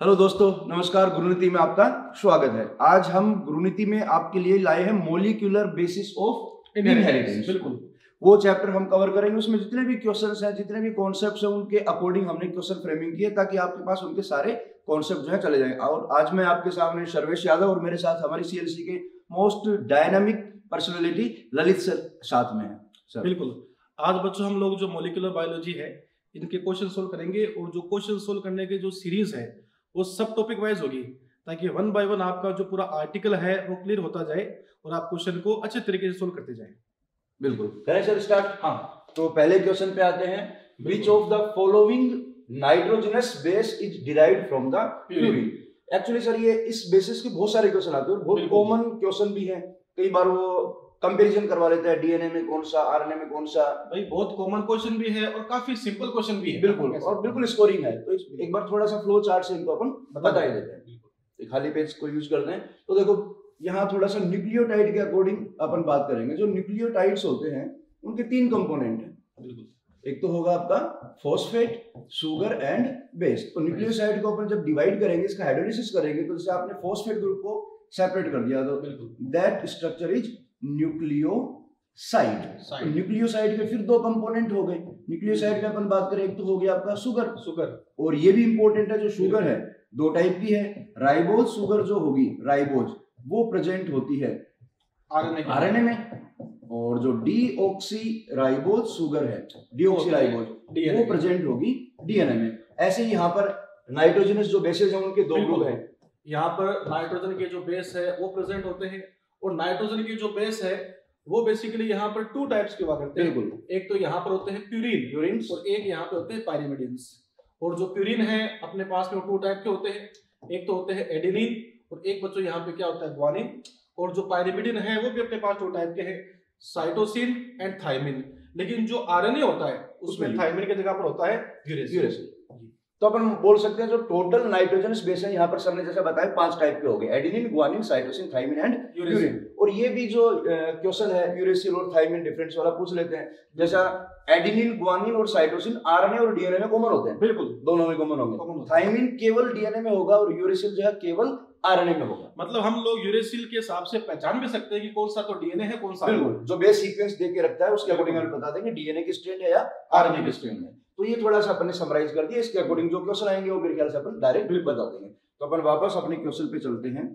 Hello दोस्तों नमस्कार गुरुनीति में आपका स्वागत है। आज हम गुरुनीति में आपके लिए लाए हैं मोलिकुलर बेसिस ऑफ़ इनहेरिटेंस बिल्कुल। वो चैप्टर हम कवर करेंगे उसमें जितने भी क्वेश्चंस हैं जितने भी कॉन्सेप्ट्स हैं उनके अकॉर्डिंग हमने क्वेश्चन फ्रेमिंग किए ताकि आपके पास उनके सारे कॉन्सेप्ट जो है चले जाएँ। और आज मैं आपके सामने सर्वेश यादव और मेरे साथ हमारी सीएलसी के most dynamic personality Lalit sir साथ में है सर बिल्कुल। आज बच्चों हम लोग जो मोलिकुलर बायोलॉजी है इनके क्वेश्चन सोल्व करेंगे और जो क्वेश्चन सोल्व करने के जो सीरीज़ है वो सब टॉपिक वाइज होगी ताकि वन बाय वन आपका जो पूरा आर्टिकल है वो क्लियर होता जाए और आप क्वेश्चन को अच्छे तरीके से सोल्व करते जाए। बिल्कुल। करें सर स्टार्ट हाँ तो पहले क्वेश्चन पे आते हैं। Which of the following nitrogenous base is derived from the purine actually sir ये इस बेसिस के बहुत सारे क्वेश्चन आते हैं बहुत कॉमन क्वेश्चन भी हैं। कई बार वो कंपैरिजन करवा लेते हैं डीएनए में कौन सा आरएनए में कौन सा। भाई बहुत कॉमन क्वेश्चन भी है और काफ़ी सिंपल क्वेश्चन भी है। बिल्कुल और बिल्कुल स्कोरिंग है। तो एक बार थोड़ा सा फ्लो चार्ट से इनको अपन बता ही देते हैं। बिल्कुल। खाली पेज को यूज़ करते हैं तो देखो यहाँ थोड़ा सा न्यूक्लियोटाइड के अकॉर्डिंग अपन बात करेंगे। जो न्यूक्लियोटाइड्स होते हैं उनके तीन कंपोनेंट हैं। बिल्कुल। एक तो होगा आपका फॉस्फेट शुगर एंड बेस तो न्यूक्लियोसाइड को अपन जब डिवाइड करेंगे इसका हाइड्रोलिसिस करेंगे तो जैसे आपने फॉस्फेट ग्रुप को सेपरेट कर दिया तो बिल्कुल। That structure is nucleoside. Side. Nucleoside के फिर दो कंपोनेंट हो गए। न्यूक्लियोसाइड में अपन बात करें एक तो हो गया आपका शुगर शुगर और ये भी इंपॉर्टेंट है जो शुगर है दो टाइप की है। राइबोज शुगर जो होगी राइबोज वो प्रेजेंट होती है आरएनए आरएनए में। और जो डीऑक्सी राइबोज शुगर है डीऑक्सी राइबोज वो प्रेजेंट होगी डीएनए में। ऐसे ही यहाँ पर नाइट्रोजनस जो बेसेज हैं उनके दो ग्रुप है। यहाँ पर नाइट्रोजन के जो बेस है वो प्रेजेंट होते हैं। और नाइट्रोजन की जो बेस है वो बेसिकली यहाँ पर टू टाइप्स के हुआ करते हैं। बिल्कुल। एक तो यहाँ पर होते हैं प्यूरिन यूरिन और एक यहाँ पे होते हैं पायरिमिडिन्स और जो प्यूरिन है अपने पास में टू टाइप के होते हैं। एक तो होते हैं एडिनिन और एक बच्चों यहाँ पे क्या होता है ग्वानिन और जो पायरिमिडिन है वो भी अपने पास टू टाइप के हैं साइटोसिन एंड थाइमिन लेकिन जो आरएनए होता है उसमें थाइमिन की जगह पर होता है यूरेसिल तो अपन बोल सकते हैं जो टोटल नाइट्रोजन बेस है यहाँ पर सर ने जैसे बताया पाँच टाइप के हो गए। Adenine guanine cytosine thymine and uracil urine और ये भी जो क्वेश्चन है यूरेसिल और थाइमिन डिफरेंस वाला पूछ लेते हैं। जैसा एडिनिन ग्वानिन और साइटोसिन आरएनए और डीएनए में कॉमन होते हैं। बिल्कुल। दोनों में कॉमन होंगे। थाइमिन केवल डीएनए में होगा और यूरेसिल जो है केवल आरएनए में होगा। मतलब हम लोग यूरेसिल के हिसाब से पहचान भी सकते हैं कि कौन सा तो डीएनए है कौन सा बिल्कुल। जो बेस सीक्वेंस दे के रखता है उसके अकॉर्डिंग हम बता देंगे डीएनए की स्ट्रेन है या आरएनए की स्ट्रेन है। तो ये थोड़ा सा अपन समराइज कर दिया इसके अकॉर्डिंग जो क्वेश्चन आएँगे वो मेरे ख्याल से अपन डायरेक्ट भी बता देंगे तो अपन वापस अपने क्वेश्चन पे चलते हैं।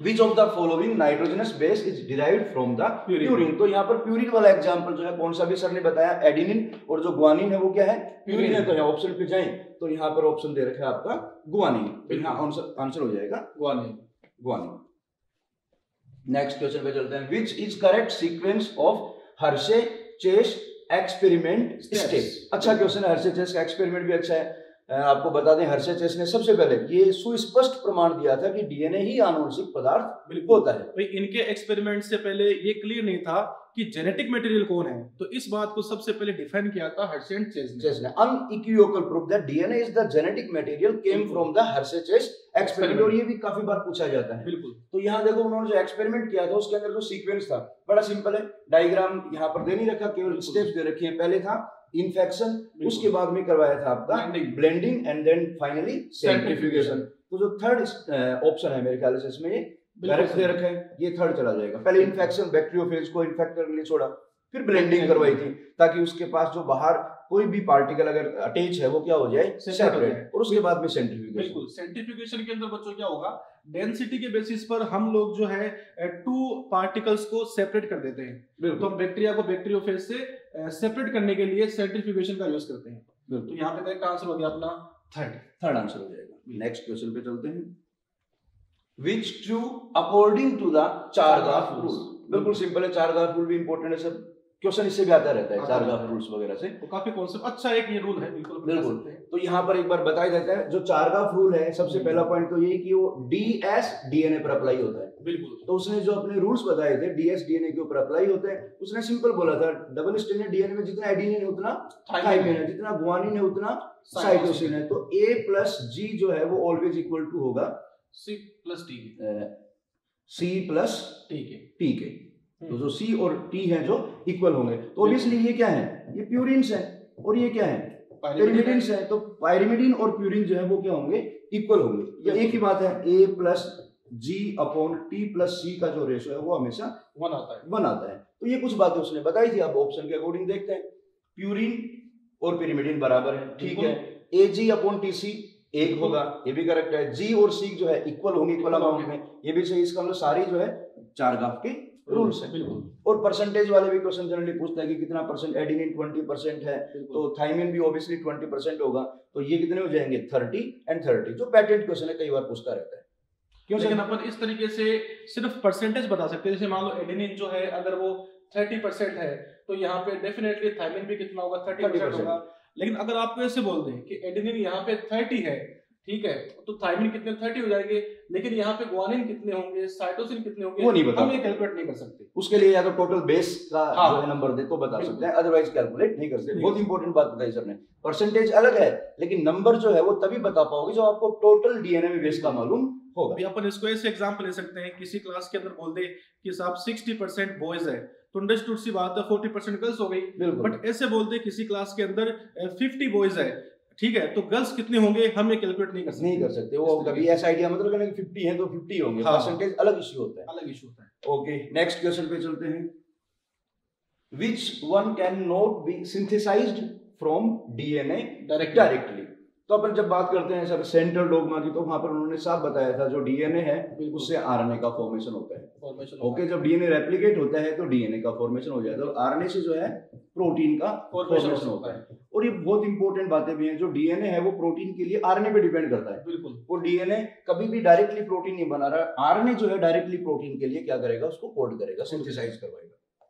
Which of the following nitrogenous base is derived from the purine तो यहाँ पर प्यूरिन वाला एग्जांपल जो है कौन सा भी सर ने बताया? एडिनिन और जो ग्वानिन है वो क्या है? प्यूरिन है तो यहाँ ऑप्शन पे जाएँ। तो यहाँ पर ऑप्शन दे रखा है आपका गुआनिन तो यहाँ आंसर आंसर हो जाएगा ग्वानिन गुआनिन नेक्स्ट क्वेश्चन पे चलते हैं। Which is correct sequence of Hershey Chase experiment step अच्छा क्वेश्चन है हर्षे चेस का एक्सपेरिमेंट भी अच्छा है? आपको बता दें हर्ष चेस ने सबसे पहले ये सुस्पष्ट प्रमाण दिया था कि डीएनए ही आनुवंशिक पदार्थ बिल्कुल। होता है। भाई इनके एक्सपेरिमेंट से पहले ये क्लियर नहीं था कि जेनेटिक मटेरियल कौन है? तो इस बात को सबसे पहले डिफाइन किया था हर्सेंट चेज ने। चेस ने। Unequivocal proof that DNA is the genetic material came from the Hershey Chase experiment और ये भी काफ़ी बार पूछा जाता है। बिल्कुल। तो यहाँ देखो उन्होंने जो एक्सपेरिमेट किया था उसके अंदर जो सीक्वेंस था बड़ा सिंपल है। डायग्राम यहाँ पर दे नहीं रखा केवल स्टेप्स दे रखी हैं। पहले था इन्फेक्शन उसके बाद में करवाया था आपका blending and then finally centrifugation तो जो थर्ड ऑप्शन है मेरे ख्याल से इसमें दे रखा है ये थर्ड चला जाएगा। पहले इन्फेक्शन बैक्टीरियोफेज को इन्फेक्ट करने के लिए छोड़ा फिर ब्लेंडिंग करवाई थी ताकि उसके पास जो बाहर कोई भी पार्टिकल अगर अटैच है वो क्या हो जाए? सेपरेट और उसके बाद में सेंट्रीफ्यूगेशन बिल्कुल सेंट्रीफ्यूगेशन के अंदर बच्चों क्या होगा? डेंसिटी के बेसिस पर हम लोग जो है टू पार्टिकल्स को सेपरेट कर देते हैं। तो हम बैक्टीरिया को बैक्टीरियोफेज से सेपरेट करने के लिए सेंट्रीफ्यूगेशन का यूज़ करते हैं। तो यहाँ पे आंसर हो गया अपना थर्ड थर्ड आंसर हो जाएगा। नेक्स्ट क्वेश्चन पे चलते हैं। Which true according to the Chargaff rule बिल्कुल सिंपल है चार ग्राफ रूल भी इंपॉर्टेंट है सब क्वेश्चन इससे भी आता रहता है चार ग्राफ रूल्स वगैरह से। तो काफ़ी कॉन्सेप्ट अच्छा एक ये रूल है बिल्कुल बिल्कुल। तो यहाँ पर एक बार बताया जाता है जो चार ग्राफ रूल है सबसे पहला पॉइंट तो ये कि वो डी एस डीएनए पर अप्लाई होता है। बिल्कुल। तो उसने जो अपने रूल्स बताए थे डीएस डीएनए के ऊपर अप्लाई होते हैं उसने सिंपल बोला था डबल स्टैंडर्ड डीएनए में जितना एडिनिन है उतना थाइमिन है। जितना गुआनिन है उतना साइटोसिन है। तो ए प्लस जी जो है वो ऑलवेज इक्वल टू होगा। C plus T C plus ठीक है टी के तो जो सी और टी है जो इक्वल होंगे। तो ऑब्वियसली ये क्या है? ये प्यूरिन्स है। और ये क्या है? Pyrimidine. है। तो pyrimidine और purine जो है वो क्या होंगे? इक्वल होंगे। या एक ही बात है A plus G upon T plus C का जो रेशो है वो हमेशा वन आता है। वन आता है। तो ये कुछ बातें उसने बताई थी। आप ऑप्शन के अकॉर्डिंग देखते हैं। प्यूरिन और पिरिमिडिन बराबर है। ठीक है। ए जी अपॉन टी सी एक होगा ये भी करेक्ट है। जी और सी जो है इक्वल होंगे इक्वल अमाउंट में। ये भी सही इसका मतलब सारी जो है चार गाफ के रूल्स है। बिल्कुल। और परसेंटेज वाले भी क्वेश्चन जनरली पूछता है कि कितना परसेंट एडिनिन ट्वेंटी परसेंट है। तो थाइमिन भी ऑब्वियसली ट्वेंटी परसेंट होगा। तो ये कितने हो जाएँगे? थर्टी एंड थर्टी जो पैटेंट क्वेश्चन है कई बार पूछता रहता है। क्यों लेकिन अपन इस तरीके से सिर्फ़ परसेंटेज बता सकते हैं। जैसे मान लो एडेनिन जो है अगर वो थर्टी परसेंट है तो यहाँ पे डेफिनेटली थाइमिन भी कितना होगा? थर्टी परसेंट होगा। लेकिन अगर आपको ऐसे बोल दें कि एडेनिन यहाँ पे थर्टी है ठीक है तो थाइमिन कितने थर्टी हो जाएँगे लेकिन यहाँ पे ग्वानिन कितने होंगे साइटोसिन कितने होंगे वो नहीं बता हम ये कैलकुलेट नहीं कर सकते। उसके लिए या तो टोटल बेस का हाँ। जो है। नंबर दे तो बता सकते हैं अदरवाइज़ कैलकुलेट नहीं कर सकते। बहुत इंपॉर्टेंट बात बताई सर ने। परसेंटेज अलग है लेकिन नंबर जो है वो तभी बता पाओगे जो आपको टोटल डीएनए में बेस का मालूम होगा। अपन इसको ऐसे एग्जांपल ले सकते हैं किसी क्लास के अंदर बोल दे कि साहब सिक्सटी बॉयज़ है तो अंडरस्टूड सी बात है फोर्टी परसेंट गर्ल्स हो गई। बट ऐसे बोल दे किसी क्लास के अंदर फिफ्टी बॉयज़ है। ठीक है तो गर्ल्स कितने होंगे हम ये कैलकुलेट नहीं कर सकते। नहीं कर सकते। वो कभी ऐसा आइडिया मतलब कहना कि 50 है तो 50 होंगे। हाँ। परसेंटेज अलग इश्यू होता है। अलग इशू होता है। ओके नेक्स्ट क्वेश्चन पे चलते हैं। One can not be synthesized from DNA direct directly तो अपन जब बात करते हैं सर सेंट्रल डोगमा की तो वहाँ पर उन्होंने साफ़ बताया था जो डीएनए है उससे आरएनए का फॉर्मेशन होता है। फॉर्मेशन ओके जब डीएनए रेप्लिकेट होता है तो डीएनए का फॉर्मेशन हो जाता है और आरएनए से जो है प्रोटीन का फॉर्मेशन होता है। है। और ये बहुत इंपॉर्टेंट बातें भी हैं जो डीएनए है वो प्रोटीन के लिए आरएनए पे डिपेंड करता है। बिल्कुल। वो डीएनए कभी भी डायरेक्टली प्रोटीन नहीं बना रहा आरएनए जो है डायरेक्टली प्रोटीन के लिए क्या करेगा उसको कोड करेगा सिंथेसाइज करवाएगा।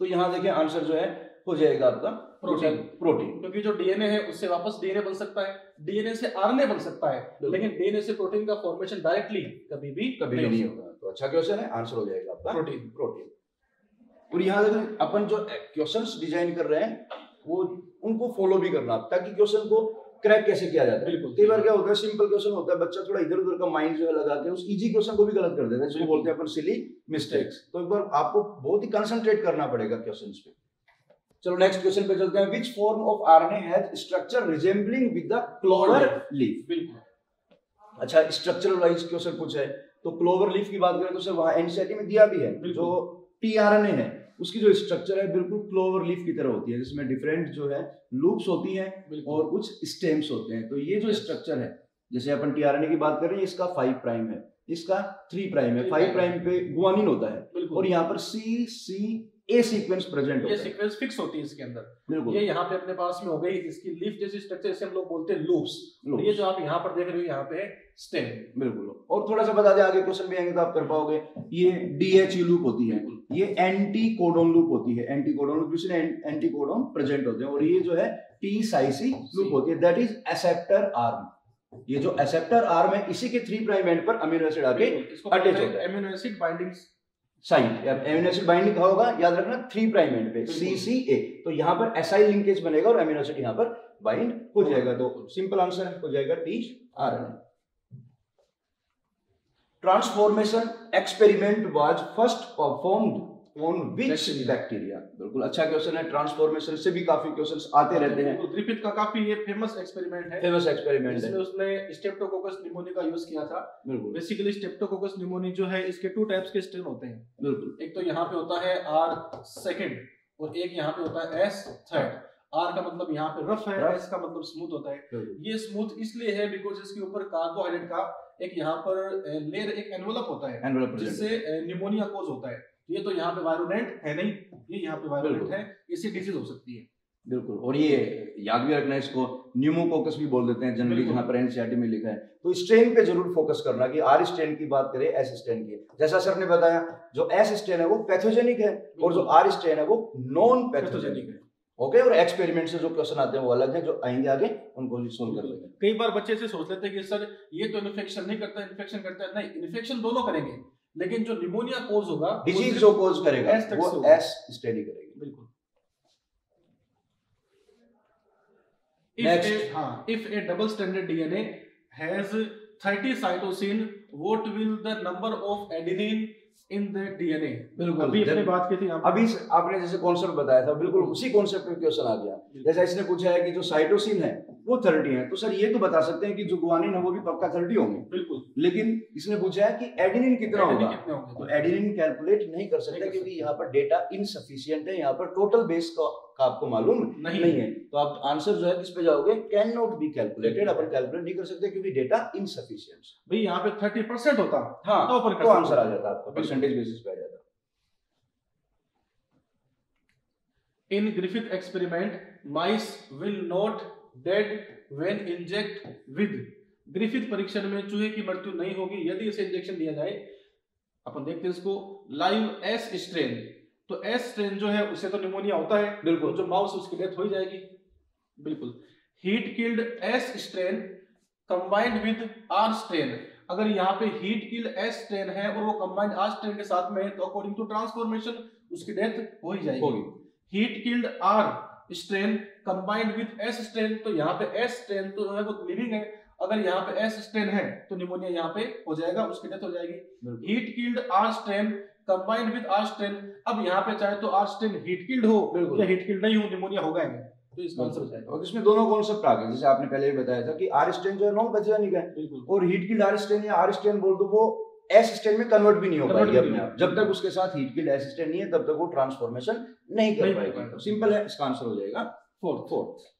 तो यहाँ देखिए आंसर जो है हो जाएगा आपका प्रोटीन। प्रोटीन क्योंकि जो डीएनए है उससे वापस डीएनए बन सकता है। डीएनए से आरएनए बन सकता है। लेकिन डीएनए से प्रोटीन का फॉर्मेशन डायरेक्टली कभी भी कभी भी नहीं होगा। तो अच्छा क्वेश्चन है आंसर हो जाएगा आपका। प्रोटीन। प्रोटीन। और यहाँ देखिए अपन जो क्वेश्चंस डिज़ाइन कर रहे हैं वो उनको फॉलो भी करना ताकि क्वेश्चन को क्रैक कैसे किया जाता है। कई बार क्या होता है सिंपल क्वेश्चन होता है बच्चा थोड़ा इधर उधर का माइंड जो है लगा के उस इजी क्वेश्चन को भी गलत कर देता है जिसको बोलते हैं अपन सिली मिस्टेक्स तो एक बार आपको बहुत ही कंसंट्रेट करना पड़ेगा क्वेश्चन पे। चलो नेक्स्ट क्वेश्चन पे चलते हैं। Which form of RNA has structure resembling with the clover leaf बिल्कुल। अच्छा स्ट्रक्चरल वाइज क्वेश्चन पूछा है। तो क्लोवर लीफ की बात करें तो सर वहाँ एनसीईआरटी में दिया भी है। जो टीआरएनए है उसकी जो स्ट्रक्चर है बिल्कुल क्लोवर लीफ की तरह होती है जिसमें डिफरेंट जो है लूप्स होती हैं और कुछ स्टेम्स होते हैं। तो ये जो स्ट्रक्चर है जैसे अपन टीआरएनए की बात कर रहे हैं इसका फाइव प्राइम है इसका थ्री प्राइम है। फाइव प्राइम पे गुआनिन होता है और यहाँ पर सी सी ए सीक्वेंस प्रेजेंट होता है। सीक्वेंस फिक्स होती है इसके अंदर। ये यहाँ पे अपने पास में हो गई इसकी लीफ जैसी स्ट्रक्चर इसे हम लोग बोलते हैं लूप्स Loops. ये जो आप यहाँ पर देख रहे हो यहाँ पे स्टेम बिल्कुल। और थोड़ा सा बता दें आगे क्वेश्चन भी आएँगे तो आप कर पाओगे। ये डीएच लूप होती है। ये एंटी कोडोन लूप होती है। एंटी कोडोन लूप जिसमें एंटी कोडोन प्रेजेंट होते हैं। और ये जो है टी साइसी लूप होती है। दैट इज़ एसेप्टर आर्म ये जो एसेप्टर आर्म है इसी के थ्री प्राइम एंड पर अमीनो एसिड आके बोलते होता है। Amino acid binding site amino acid binding कहा होगा? याद रखना थ्री प्राइम एंड पे सी सी ए तो यहाँ पर एसआई लिंकेज बनेगा और एमिनो एसिड यहाँ पर बाइंड हो जाएगा। तो सिंपल आंसर हो जाएगा T R N transformation experiment was first performed on which bacteria बिल्कुल अच्छा क्वेश्चन है ट्रांसफॉर्मेशन से भी काफ़ी क्वेश्चंस आते रहते हैं। बिल्कुल, ग्रिफिथ का काफ़ी ये फ़ेमस एक्सपेरिमेंट है। फ़ेमस एक्सपेरिमेंट है। उसने स्टेप्टोकोकस निमोनी का यूज़ किया था। बिल्कुल। बेसिकली स्टेप्टोकोकस निमोनी जो है इसके टू टाइप्स के स्ट्रेन होते हैं। बिल्कुल। एक तो यहाँ पे होता है आर सेकंड और एक यहाँ पे होता है एस थर्ड आर का मतलब यहाँ पे रफ है एस का मतलब स्मूथ होता है। ये स्मूथ इसलिए है बिकॉज़ इसके ऊपर कार्बोहाइड्रेट का एक यहाँ पर लेयर एक एनवलप होता है जिससे निमोनिया कोज होता है। ये तो यहाँ पे वायरोलेंट है नहीं ये यहाँ पे वायरोलेंट बिल्कुल। है इससे डिज़ीज़ हो सकती है। बिल्कुल और ये याद भी रखना इसको न्यूमोकोकस भी बोल देते हैं जनरली। जहाँ पर एनसीईआरटी में लिखा है। तो स्ट्रेन पे ज़रूर फोकस करना कि आर स्ट्रेन की बात करें एस स्ट्रेन की। जैसा सर ने बताया जो एस स्ट्रेन है वो पैथोजेनिक है और जो आर स्ट्रेन है वो नॉन पैथोजेनिक है। ओके और एक्सपेरिमेंट से जो क्वेश्चन आते हैं वो अलग है जो आएँगे आगे उनको भी सोल्व कर लेंगे। कई बार बच्चे से सोच लेते हैं कि सर ये तो इन्फेक्शन नहीं करता इन्फेक्शन करता है। नहीं इन्फेक्शन दोनों करेंगे। लेकिन जो निमोनिया कोज होगा डिज़ीज़ जो कोज करेगा वो एस स्टेडी करेगी। बिल्कुल। Double standard DNA has 30 cytosine what will the number of adenine in the DNA बिल्कुल अभी अपने बात की थी आप अभी आपने जैसे कॉन्सेप्ट बताया था बिल्कुल उसी कॉन्सेप्ट में क्वेश्चन आ गया। जैसे इसने पूछा है कि जो साइटोसिन है वो थर्टी है। तो सर ये तो बता सकते हैं कि जो गुआनिन है वो भी पक्का थर्टी होंगे। बिल्कुल। लेकिन इसने पूछा है कि एडिनिन कितना होगा? कितने होंगे? तो एडिनिन कैलकुलेट नहीं कर सकते क्योंकि। यहाँ पर डेटा इनसफिशियंट है। यहाँ पर टोटल बेस का, का आपको मालूम नहीं नहीं है। तो आप आंसर जो है किस पे जाओगे? कैन नॉट बी कैलकुलेटेड अपन कैलकुलेट नहीं कर सकते क्योंकि डेटा इनसफिशियंट भाई यहाँ पे थर्टी परसेंट होता। हाँ तो तो आंसर आ हैं। जाता आपका। परसेंटेज बेसिस पे आ जाता। In Griffith experiment, mice will not dead when inject with. Griffith परीक्षण में चूहे की मृत्यु नहीं होगी। यदि इसे इंजेक्शन दिया जाए अपन देखते हैं इसको। लाइव एस स्ट्रेन तो एस स्ट्रेन जो है उससे तो निमोनिया होता है। तो बिल्कुल जो माउस उसकी डेथ हो ही जाएगी। बिल्कुल। Heat killed S strain combined with R strain अगर यहाँ पे हीट किल्ड एस स्ट्रेन है और वो कंबाइंड आर स्ट्रेन के साथ में है तो अकॉर्डिंग टू ट्रांसफॉर्मेशन उसकी डेथ हो ही जाएगी। होगी। Heat killed R strain combined with S strain तो यहाँ पे एस स्ट्रेन तो है वो लिविंग है। अगर यहाँ पे एस स्ट्रेन है तो निमोनिया यहाँ पे हो जाएगा उसकी डेथ हो जाएगी। Heat killed R strain combined with R strain अब यहाँ पे चाहे तो आर स्ट्रेन हीट किल्ड हो बिल्कुल। या हीट किल्ड नहीं हो निमोनिया होगा ही। नहीं तो इसका आंसर हो? जाएगा और इसमें दोनों कॉन्सेप्ट आ गए। जैसे आपने पहले भी बताया था कि आर स्टेन जो है नॉन पैथोजेनिक है और हीट की आर स्टेन या आर स्टेन बोल दो वो एस स्टेन में कन्वर्ट भी नहीं हो पाएगी अपने आप। जब तक उसके साथ हीट की एस स्टेन नहीं है तब तक वो ट्रांसफॉर्मेशन नहीं कर पाएगी। सिंपल है इसका आंसर हो जाएगा। फोर्थ फोर्थ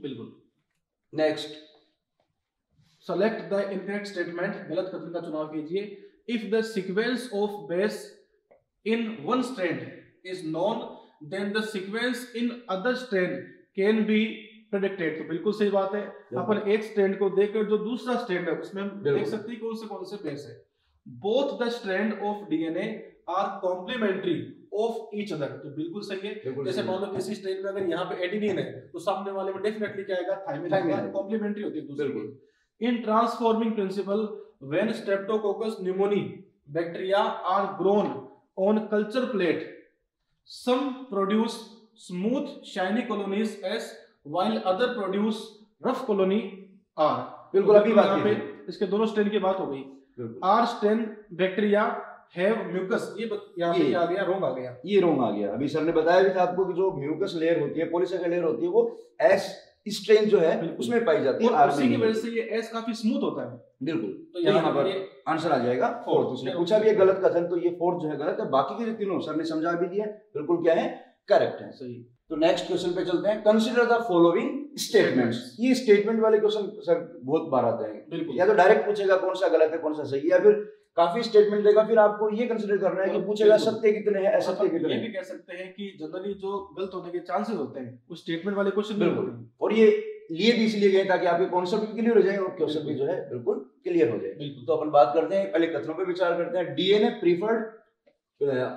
बिल्कुल। Next select the incorrect statement गलत कथन का चुनाव कीजिए। If the sequence of base in one strand is known then the sequence in other strand can be predicted तो बिल्कुल सही बात है। अपन एक स्ट्रैंड को देखकर जो दूसरा स्ट्रैंड है उसमें हम। देख सकते हैं कौन से कौन से बेस है। Both the strand of DNA are complementary of each other तो बिल्कुल सही है। जैसे। मान लो किसी स्ट्रेन में अगर यहाँ पे एडिनिन है तो सामने वाले में डेफिनेटली क्या आएगा? थाइमिन। कॉम्प्लीमेंट्री होती है दूसरे। In transforming principle when streptococcus pneumoniae bacteria are grown on culture plate some produce smooth shiny colonies S while other produce rough colony R बिल्कुल अभी बात यहाँ पे इसके दोनों स्ट्रेन की बात हो गई। R strain bacteria have mucus ये बत- यहाँ पे आ गया? रोग आ गया। ये रोंग आ गया। अभी सर ने बताया भी था आपको कि जो म्यूकस लेयर होती है पॉलीसेकेंड लेयर होती है वो एस स्ट्रेन जो है उसमें पाई जाती है और उसी की वजह से ये एस काफ़ी स्मूथ होता है। बिल्कुल। तो तो यहाँ पर आंसर आ जाएगा। फोर्थ उसने पूछा भी है गलत कथन तो ये फोर्थ जो है गलत है। बाकी के जो तीनों सर ने समझा भी दिया बिल्कुल क्या है? करेक्ट है। सही। तो नेक्स्ट क्वेश्चन पे चलते हैं। कंसीडर द फॉलोइंग स्टेटमेंट्स ये स्टेटमेंट वाले क्वेश्चन सर बहुत बार आते हैं। बिल्कुल। या तो डायरेक्ट पूछेगा कौन सा गलत है कौन सा सही है या फिर काफ़ी स्टेटमेंट देगा फिर आपको ये कंसिडर करना है कि पूछेगा सत्य कितने हैं असत्य कितने ये भी कह सकते हैं कि जनरली जो गलत होने के चांसेस होते हैं उस स्टेटमेंट वाले क्वेश्चन बिल्कुल। और ये लिए भी इसलिए गए ताकि आपके कॉन्सेप्ट भी क्लियर हो जाए और क्वेश्चन भी जो है बिल्कुल क्लियर हो जाए। बिल्कुल। तो अपन बात करते हैं पहले कथनों पर विचार करते हैं। डीएनए प्रीफर्ड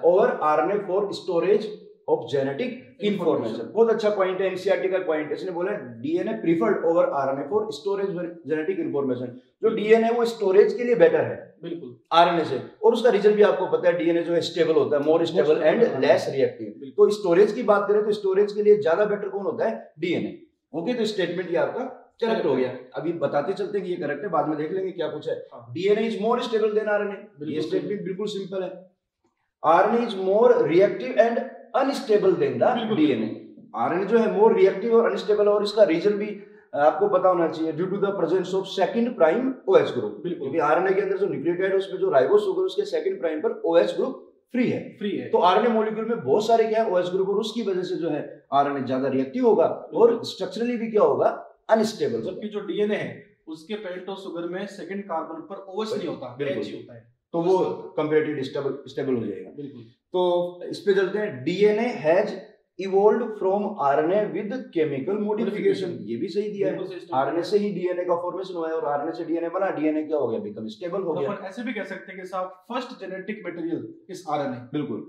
और RNA for storage of genetic information बहुत अच्छा पॉइंट है एनसीईआरटी का पॉइंट इसने बोला DNA preferred over RNA for storage genetic information जो डीएनए वो स्टोरेज के लिए बेटर है। बिल्कुल। आरएनए से। और उसका रीजन भी आपको पता है डीएनए जो है स्टेबल होता है more stable and. Less reactive तो स्टोरेज की बात करें तो स्टोरेज के लिए ज़्यादा बेटर कौन होता है? डीएनए ओके तो स्टेटमेंट ये आपका करेक्ट हो गया। अभी बताते चलते हैं कि ये करेक्ट है बाद में देख लेंगे क्या कुछ हाँ। DNA is more stable than RNA ये स्टेटमेंट बिल्कुल सिंपल है। RNA is more reactive and unstable than the. DNA RNA जो है मोर रिएक्टिव और अनस्टेबल और इसका रीजन भी आपको पता होना चाहिए due to the presence of second prime OH group क्योंकि आरएनए के अंदर जो न्यूक्लियोटाइड है उसमें जो राइबोस होगा उसके सेकंड प्राइम पर ओएच ग्रुप फ्री है। फ्री है। तो आरएनए मॉलिक्यूल में बहुत सारे क्या है ओएच ग्रुप और उसकी वजह से जो है आरएनए ज़्यादा रिएक्टिव होगा और स्ट्रक्चरली भी क्या होगा अनस्टेबल जबकि जो डीएनए है उसके पेंटो शुगर में सेकंड कार्बन पर ओएच नहीं होता होता है। तो वो कंपेरेटिवली स्टेबल स्टेबल हो जाएगा। बिल्कुल। तो इस पे चलते हैं। DNA has evolve from RNA with chemical modification ये भी सही दिया है। आरएनए से ही डीएनए का फॉर्मेशन हुआ है और आरएनए से डीएनए बना डीएनए क्या हो गया? बिकम स्टेबल हो तो गया। ऐसे भी कह सकते हैं कि साहब फ़र्स्ट जेनेटिक मटेरियल इस आरएनए। बिल्कुल।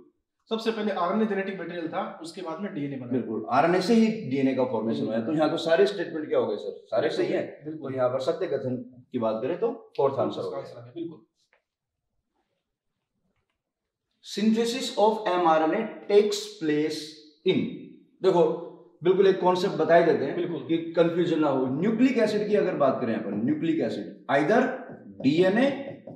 सबसे पहले आरएनए जेनेटिक मटेरियल था उसके बाद में डीएनए बना। बिल्कुल। आरएनए से ही डीएनए का फॉर्मेशन हुआ है। तो यहाँ तो सारे स्टेटमेंट क्या हो गए सर? सारे सही है? और बिल्कुल यहाँ पर सत्य कथन की बात करें तो फोर्थ आंसर बिल्कुल। Synthesis of mRNA takes place in देखो बिल्कुल एक कॉन्सेप्ट बताए देते हैं बिल्कुल। कि कंफ्यूजन ना हो। न्यूक्लिक एसिड की अगर बात करें अपन न्यूक्लिक एसिड आइदर डीएनए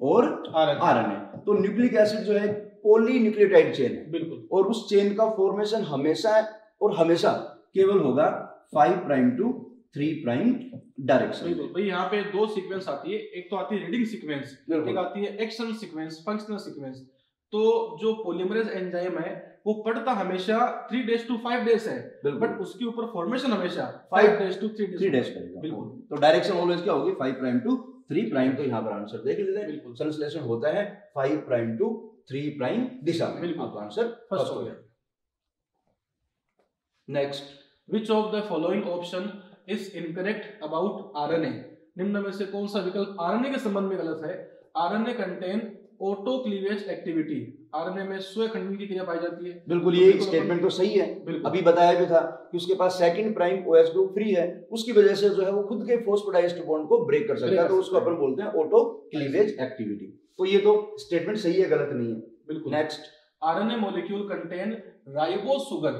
और आरएनए तो न्यूक्लिक एसिड जो है पोली न्यूक्लियोटाइड चेन है। बिल्कुल। और उस चेन का फॉर्मेशन हमेशा और हमेशा केवल होगा five prime to three prime direction भाई यहाँ पे दो सीक्वेंस आती है। एक तो आती है रीडिंग सीक्वेंस। एक आती है एक्शन सीक्वेंस फंक्शनल सीक्वेंस तो जो पोलिमरेज एंजाइम है वो पढ़ता हमेशा three days to five days है। बट उसके ऊपर फॉर्मेशन हमेशा five days to three three days dash करेगा बिल्कुल। तो डायरेक्शन ऑलवेज क्या होगी? Five prime to three prime तो यहाँ पर आंसर देख लेते हैं बिल्कुल। संश्लेषण होता है five prime to three prime दिशा में। बिल्कुल। आपका आंसर फ़र्स्ट हो गया। Next which of the following option is incorrect about RNA निम्न में से कौन सा विकल्प आरएनए के संबंध में गलत है? RNA contain auto cleavage activity RNA में स्वयं खंडन की क्रिया पाई जाती है। बिल्कुल ये स्टेटमेंट तो सही है। अभी बताया भी था कि उसके पास second prime OH group free है। उसकी वजह से जो है वो खुद के फोस्फोडाइस्टर बॉन्ड को ब्रेक कर सकता है। तो उसको अपन बोलते हैं ऑटो क्लीवेज एक्टिविटी तो ये तो स्टेटमेंट सही है गलत नहीं है। बिल्कुल। Next RNA molecule contain ribose sugar.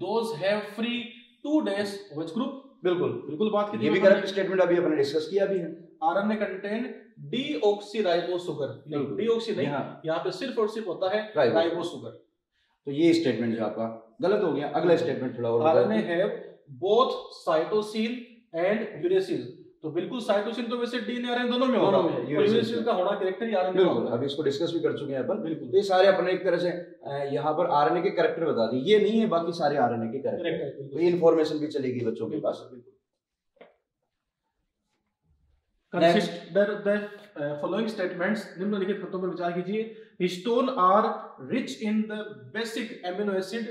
Those have free two days OH group. बिल्कुल। बिल्कुल बात की ये भी करेक्ट स्टेटमेंट अभी अपने डिस्कस किया भी है। RNA contain sugar. नहीं बिल्कुल। deoxy नहीं यहाँ। पे सिर्फ़ और सिर्फ़ होता है ribose sugar. तो ये स्टेटमेंट जो आपका गलत हो गया। अगला स्टेटमेंट थोड़ा और cytosine and तो बिल्कुल साइटोसिन तो वैसे डीएनए आरएनए दोनों में होगा। uracil का होना कैरेक्टर ही आरएनए बिल्कुल अभी इसको डिस्कस भी कर चुके हैं अपन। बिल्कुल। तो ये सारे अपने एक तरह से यहाँ पर आरएनए के कैरेक्टर बता दिए। ये नहीं है बाकी सारे आरएनए के कैरेक्टर करेक्ट तो ये इन्फॉर्मेशन भी चलेगी बच्चों के पास। Next. The uh, following statements निम्नलिखित तथ्यों पर विचार कीजिए। Histone are rich in the basic amino acid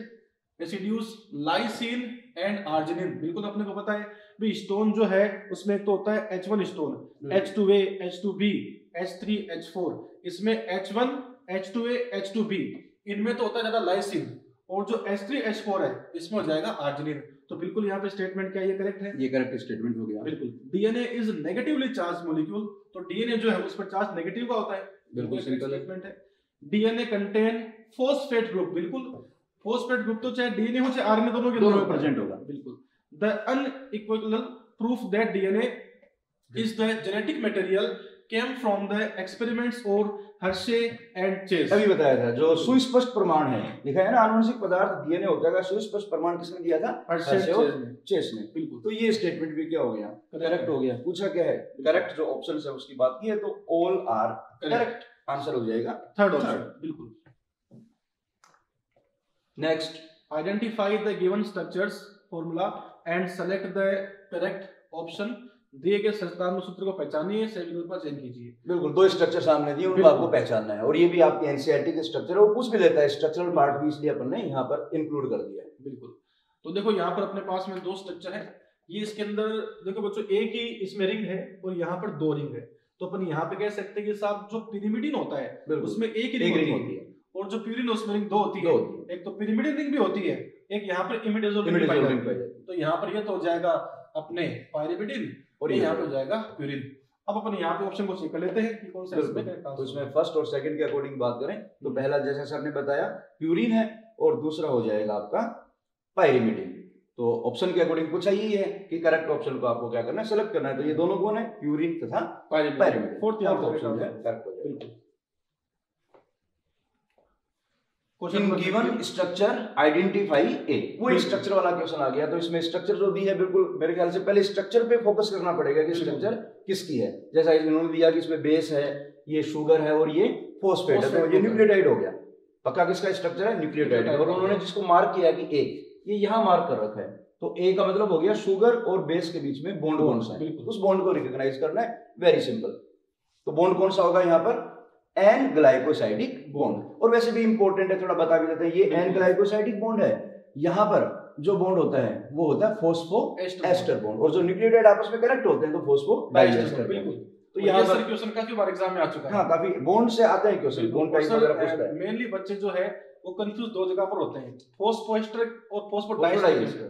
residues lysine and arginine बिल्कुल अपने को पता है। भी हिस्टोन जो है उसमें एक तो होता है H1 histone H2A H2B H3 H4 इसमें H1 H2A H2B इनमें तो होता है ज़्यादा लाइसिन और जो H3 H4 है इसमें हो जाएगा आर्जिनिन तो बिल्कुल यहाँ पे स्टेटमेंट क्या ये करेक्ट है? ये करेक्ट स्टेटमेंट हो गया। बिल्कुल। DNA is negatively charge molecule तो डीएनए जो है उस पर चार्ज नेगेटिव का होता है। बिल्कुल सिंपल स्टेटमेंट है। डीएनए कंटेन फॉस्फेट ग्रुप बिल्कुल। फॉस्फेट ग्रुप तो चाहे डीएनए हो चाहे आरएनए दोनों के दोनों अंदर प्रेजेंट होगा। बिल्कुल। The unequal proof that DNA is the genetic material came from the experiments और हर्शे एंड चेस अभी बताया था जो सुस्पष्ट प्रमाण है। लिखा है ना आनुवंशिक पदार्थ डीएनए होता है सुस्पष्ट प्रमाण किसने दिया था? हर्शे और चेस ने। बिल्कुल। तो ये स्टेटमेंट भी क्या हो गया? करेक्ट हो गया। पूछा क्या है? करेक्ट जो ऑप्शन है उसकी बात की है तो ऑल आर करेक्ट आंसर हो जाएगा। थर्ड ऑप्शन बिल्कुल। Next identify the given structures formula and select the correct option दिए गए संस्थान सूत्र को पहचानिए सही विकल्प का चयन कीजिए। बिल्कुल दो स्ट्रक्चर सामने दिए उनको आपको पहचानना है। और ये भी आपके एनसीईआरटी के स्ट्रक्चर है वो पूछ भी लेता है स्ट्रक्चरल पार्ट भी इसलिए अपन ने यहाँ पर इंक्लूड कर दिया है। बिल्कुल। तो देखो यहाँ पर अपने पास में दो स्ट्रक्चर है। ये इसके अंदर देखो बच्चों एक ही इसमें रिंग है और यहाँ पर दो रिंग है। तो अपन यहाँ पे कह सकते हैं कि साहब जो पिरिमिडिन होता है उसमें एक ही रिंग होती है। और जो प्यूरिन उसमें रिंग दो होती है। एक तो पिरिमिडिन रिंग भी होती है एक यहाँ पर इमिडेजोल रिंग। तो यहाँ पर ये तो हो जाएगा अपने पायरिमिडिन और ये यहाँ पे हो जाएगा प्यूरिन अब अपन यहाँ पे ऑप्शन को चेक कर लेते हैं कि कौन सा इसमें तो इसमें फ़र्स्ट और सेकंड के अकॉर्डिंग बात करें तो पहला जैसा सर ने बताया प्यूरिन है और दूसरा हो जाएगा आपका पायरिमिडिन तो ऑप्शन के अकॉर्डिंग पूछा यही है कि करेक्ट ऑप्शन को आपको क्या करना है? सेलेक्ट करना है। तो ये दोनों कौन है? प्यूरिन तथा pyrimidine fourth option answer। Correct हो। जाएगा बिल्कुल in given structure identify A वो स्ट्रक्चर वाला क्वेश्चन आ गया तो इसमें स्ट्रक्चर जो दी है बिल्कुल मेरे ख्याल से पहले स्ट्रक्चर पे फोकस करना पड़ेगा कि स्ट्रक्चर किसकी है। जैसा इन्होंने दिया कि इसमें बेस है ये शुगर है और ये फोस्फेट है तो ये न्यूक्लियोटाइड हो गया। पक्का किसका स्ट्रक्चर है? न्यूक्लियोटाइड और उन्होंने जिसको मार्क किया कि ए ये यहाँ मार्क कर रखा है। तो ए का मतलब हो गया शुगर और बेस के बीच में बॉन्ड कौन सा है। उस बॉन्ड को रिकॉग्नाइज करना है। वेरी सिंपल तो बॉन्ड कौन सा होगा यहाँ पर? एन ग्लाइकोसाइडिक बॉन्ड और वैसे भी इंपॉर्टेंट है थोड़ा बता भी देते हैं ये एन ग्लाइकोसाइडिक बॉन्ड है। यहाँ पर जो बॉन्ड होता है वो होता है फोस्फो एस्टर बॉन्ड और जो न्यूक्लियोटाइड आपस में कनेक्ट होते हैं तो फोस्फो डाइएस्टर बिल्कुल। तो यहाँ पर सर क्वेश्चन काफ़ी बार एग्ज़ाम में आ चुका है। हाँ काफ़ी बॉन्ड से आते हैं क्वेश्चन बॉन्ड टाइप वगैरह पूछता है। मेनली बच्चे जो है वो कंफ्यूज दो जगह पर होते हैं। फोस्फोएस्टर और फोस्फोडाइएस्टर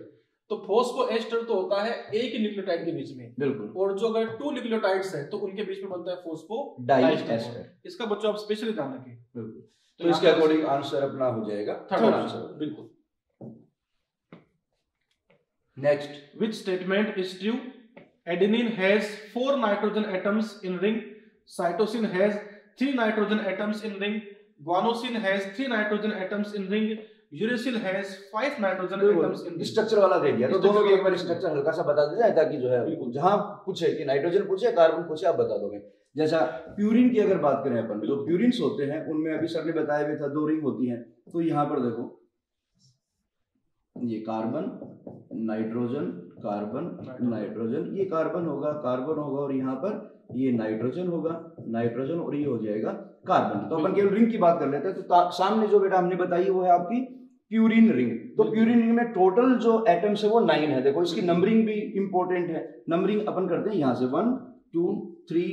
तो फोस्फोएस्टर तो होता है एक न्यूक्लियोटाइड के बीच में। बिल्कुल। और जो अगर टू न्यूक्लियोटाइड्स है तो उनके बीच में बनता है फोस्फो डाइएस्टर इसका बच्चों आप स्पेशली ध्यान रखें। बिल्कुल। तो तो इसके अकॉर्डिंग आंसर अपना हो जाएगा। थर्ड आंसर बिल्कुल। Next which statement is true? Adenine has four nitrogen atoms in ring. Cytosine has three nitrogen atoms in ring. Guanosine has three nitrogen atoms in ring. Uracil has five nitrogen atoms in structure वाला दे दिया। तो दोनों के एक बार structure हल्का सा बता हैं ताकि जो है जहाँ पूछे कि नाइट्रोजन पूछे कार्बन पूछे आप बता दोगे। जैसा प्यूरिन की अगर बात करें अपन जो प्यूरिन्स होते हैं उनमें अभी सर ने बताया भी था दो रिंग होती हैं। तो यहाँ पर देखो ये कार्बन नाइट्रोजन कार्बन नाइट्रोजन ये कार्बन होगा कार्बन होगा और यहाँ पर ये नाइट्रोजन होगा नाइट्रोजन और ये हो जाएगा कार्बन तो अपन केवल रिंग की बात कर लेते हैं। तो सामने जो बेटा हमने बताई वो है आपकी प्यूरिन रिंग तो प्यूरिन रिंग में टोटल जो एटम्स है वो नाइन है। देखो इसकी नंबरिंग भी इंपॉर्टेंट है। नंबरिंग अपन करते हैं यहाँ से one two three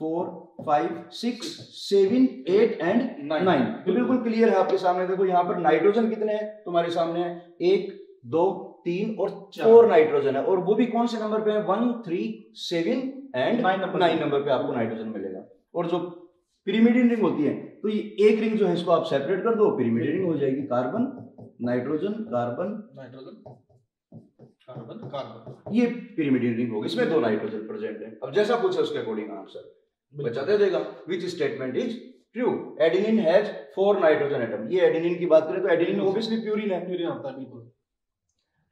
four five six seven eight and nine तो बिल्कुल क्लियर है आपके सामने। देखो यहाँ पर नाइट्रोजन कितने हैं तुम्हारे सामने? है एक दो तीन और फोर नाइट्रोजन है। और वो भी कौन से नंबर पे है? One three seven and nine number पे। आपको नाइट्रोजन मिलेगा। और जो पिरीमिडिन रिंग होती है तो ये एक रिंग जो है इसको आप सेपरेट कर दो पिरीमिडिन रिंग हो जाएगी carbon nitrogen carbon nitrogen carbon carbon ये पिरीमिडिन रिंग होगी इसमें दो नाइट्रोजन प्रेजेंट है। अब जैसा पूछे उसके अकॉर्डिंग आंसर बचा दे देगा which statement is true adenine has four nitrogen atom ये एडेनिन की बात करें तो एडेनिन ऑब्वियसली प्यूरिन है। प्यूरिन होता है बिल्कुल।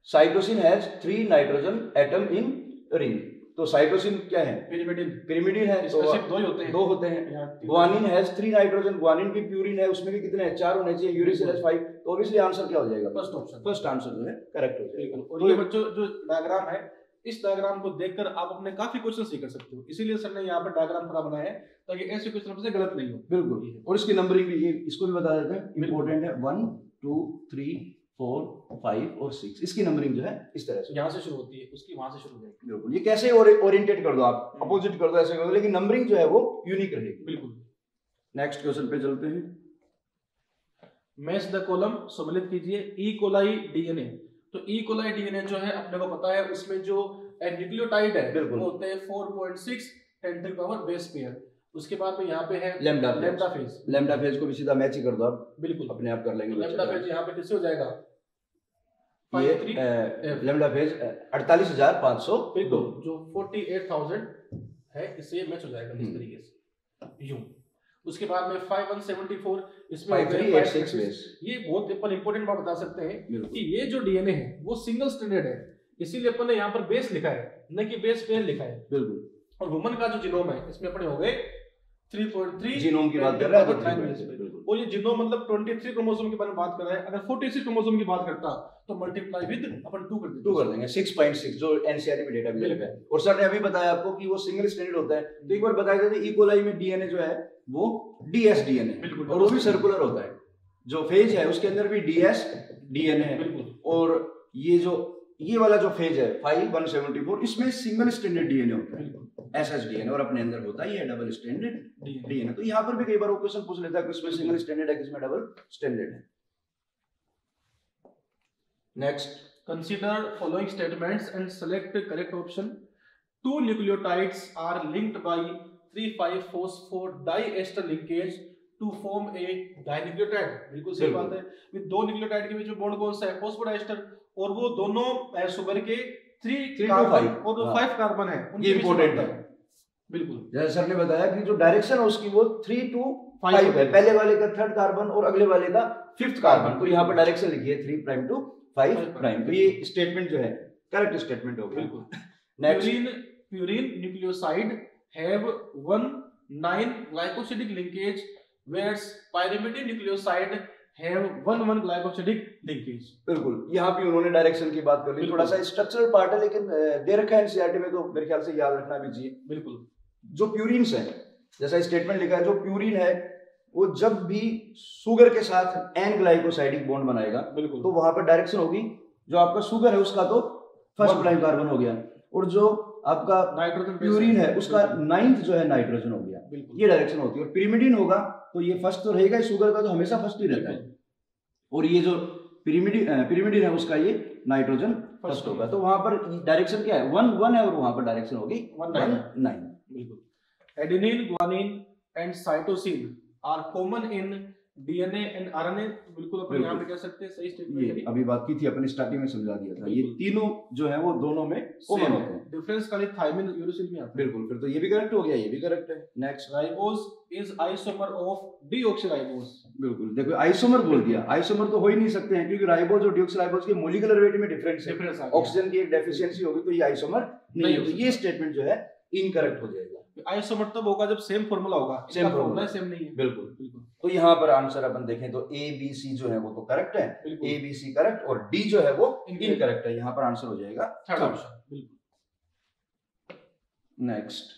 Cytosine has three nitrogen atom in ring तो साइटोसिन क्या है? पिरिमिडिन पिरिमिडिन है तो दो ही होते हैं। दो होते हैं। Guanine has three nitrogen guanine भी प्यूरिन है उसमें भी कितने हैं? चार होने चाहिए यूरिसिल हैज़ फाइव तो ऑब्वियसली आंसर क्या हो जाएगा? फ़र्स्ट ऑप्शन फ़र्स्ट आंसर जो है करेक्ट हो जाएगा। और ये बच्चों जो डायग्राम है इस डायग्राम को देखकर आप अपने काफ़ी क्वेश्चन सीख सकते हो। इसीलिए सर ने यहाँ पर डायग्राम थोड़ा बनाया है ताकि ऐसे क्वेश्चन आपसे गलत नहीं हो। बिल्कुल। और इसकी नंबरिंग भी इसको भी बता देते हैं। इंपॉर्टेंट है। One two three four five और सिक्स। इसकी नंबरिंग जो है इस तरह से। यहाँ से शुरू होती है उसकी वहाँ से शुरू हो जाएगी। बिल्कुल। ये कैसे ओरिएंटेट कर दो आप? अपोजिट। कर दो ऐसे कर दो लेकिन नंबरिंग जो है वो यूनिक रहेगी। बिल्कुल। नेक्स्ट क्वेश्चन पे चलते हैं। मैच द कॉलम सम्मिलित कीजिए। ई कोलाई डीएनए तो ई कोलाई डीएनए जो है अपने को पता है उसमें जो न्यूक्लियोटाइड है वो होते हैं 4.6 10 टू पावर बेस पेयर उसके बाद में यहाँ पे है lambda lambda phage lambda phage को भी सीधा मैच ही कर दो आप। बिल्कुल। अपने आप कर लेंगे। लेमडा फ़ेज़ यहाँ पे किससे हो जाएगा? ये लेमडा फ़ेज़ अड़तालीस हज़ार पाँच सौ दो। जो फोर्टी एट थाउज़ेंड है इससे मैच हो जाएगा इस हम्म। तरीके से। यूँ। उसके बाद में फाइव वन सेवेंटी फोर इसमें ये बहुत अपन इंपॉर्टेंट बात बता सकते हैं कि ये जो डीएनए है वो सिंगल स्टैंडर्ड है। इसीलिए अपन ने यहाँ पर बेस लिखा है न कि बेस पेयर लिखा है। बिल्कुल। और वुमन का जो जिनोम है इसमें अपने हो गए 3.3 जीनोम की बात कर रहा है और ये जीनोम मतलब 23 क्रोमोसोम के बारे में बात कर रहा है। अगर 46 क्रोमोसोम की बात करता तो मल्टीप्लाई विद अपन 2 कर देंगे। 2 कर देंगे। 6.6 जो एनसीईआरटी में डेटा भी लिखा है और सर ने अभी बताया आपको कि वो सिंगल स्टैंडर्ड होता है। तो एक बार बताया था इकोलाई में डीएनए जो है वो डीएस डीएनए और वो भी सर्कुलर होता है। जो फ़ेज़ है उसके अंदर भी डीएस डीएनए है। और ये जो ये वाला जो फ़ेज़ है फाइव वन सेवेंटी फोर इसमें सिंगल स्टैंडर्ड डीएनए होता है। एस एस डीएनए और अपने अंदर होता है ये डबल स्टैंडर्ड डीएनए तो यहाँ पर भी कई बार वो क्वेश्चन पूछ लेता है किसमें सिंगल स्टैंडर्ड है किसमें डबल स्टैंडर्ड है? Next consider following statements and select correct option. Two nucleotides are linked by 3,5 phosphor diester linkage to form a dinucleotide बिल्कुल सही बात है। दो न्यूक्लियोटाइड के बीच में बॉन्ड कौन सा है? फॉस्फोडाइस्टर और वो दोनों शुगर के थ्री कार्बन और जो फाइव कार्बन है। ये इंपॉर्टेंट है। बिल्कुल। जैसे सर ने बताया कि जो डायरेक्शन है उसकी वो थ्री टू फाइव है। पहले वाले का थर्ड कार्बन और अगले वाले का फिफ्थ कार्बन तो यहाँ पर डायरेक्शन लिखी है three prime to five prime तो ये स्टेटमेंट जो है करेक्ट स्टेटमेंट हो गया। बिल्कुल। Next purine nucleoside have one nine glycosidic linkage whereas pyrimidine nucleoside बिल्कुल यहाँ भी उन्होंने डायरेक्शन की बात कर ली थोड़ा सा स्ट्रक्चरल पार्ट है लेकिन दे रखा है एनसीईआरटी में तो मेरे ख्याल से याद रखना भी चाहिए। बिल्कुल। जो प्यूरिन्स है जैसा स्टेटमेंट लिखा है जो प्यूरिन है वो जब भी शुगर के साथ एन ग्लाइकोसाइडिक बॉन्ड बनाएगा बिल्कुल। तो वहाँ पर डायरेक्शन होगी जो आपका शुगर है उसका तो फ़र्स्ट प्राइम कार्बन हो गया और जो आपका नाइट्रोजन प्यूरिन है उसका नाइन्थ जो है नाइट्रोजन हो गया। ये डायरेक्शन होती है और पिरिमिडिन होगा तो ये फ़र्स्ट तो रहेगा ही शुगर का तो हमेशा फ़र्स्ट ही रहता है। और ये जो पिरिमिडिन पिरीमिडिन है उसका ये नाइट्रोजन फ़र्स्ट होगा। तो वहाँ पर डायरेक्शन क्या है? वन वन है और वहाँ पर डायरेक्शन होगी वन नाइन बिल्कुल। Adenine guanine and cytosine are common in DNA and RNA बिल्कुल अपन यहाँ पे कह सकते हैं सही ये स्टेटमेंट अभी बाकी थी अपने स्टार्टिंग में समझा दिया था। ये तीनों जो है वो दोनों में कॉमन होते हैं। डिफरेंस खाली थायमिन यूरोसिल में आता है। बिल्कुल फिर तो ये भी करेक्ट हो गया ये भी करेक्ट है। Next ribose is isomer of deoxyribose बिल्कुल देखो आइसोमर बोल दिया। आइसोमर तो हो ही नहीं सकते हैं क्योंकि राइबोस और डिऑक्सीराइबोज के मोलिकुलर वेट में डिफरेंस है। डिफरेंस आ ऑक्सीजन की एक डेफिशिएंसी होगी तो ये आइसोमर नहीं है तो ये स्टेटमेंट जो है इनकरेक्ट हो जाएगा। आइसोमर तब होगा जब सेम फार्मूला होगा। सेम। फार्मूला सेम नहीं है। बिल्कुल। बिल्कुल। तो यहाँ पर आंसर अपन देखें तो ए बी सी जो है वो तो करेक्ट है। ए बी सी करेक्ट और डी जो है वो। इनकरेक्ट है। यहाँ पर आंसर हो जाएगा third option next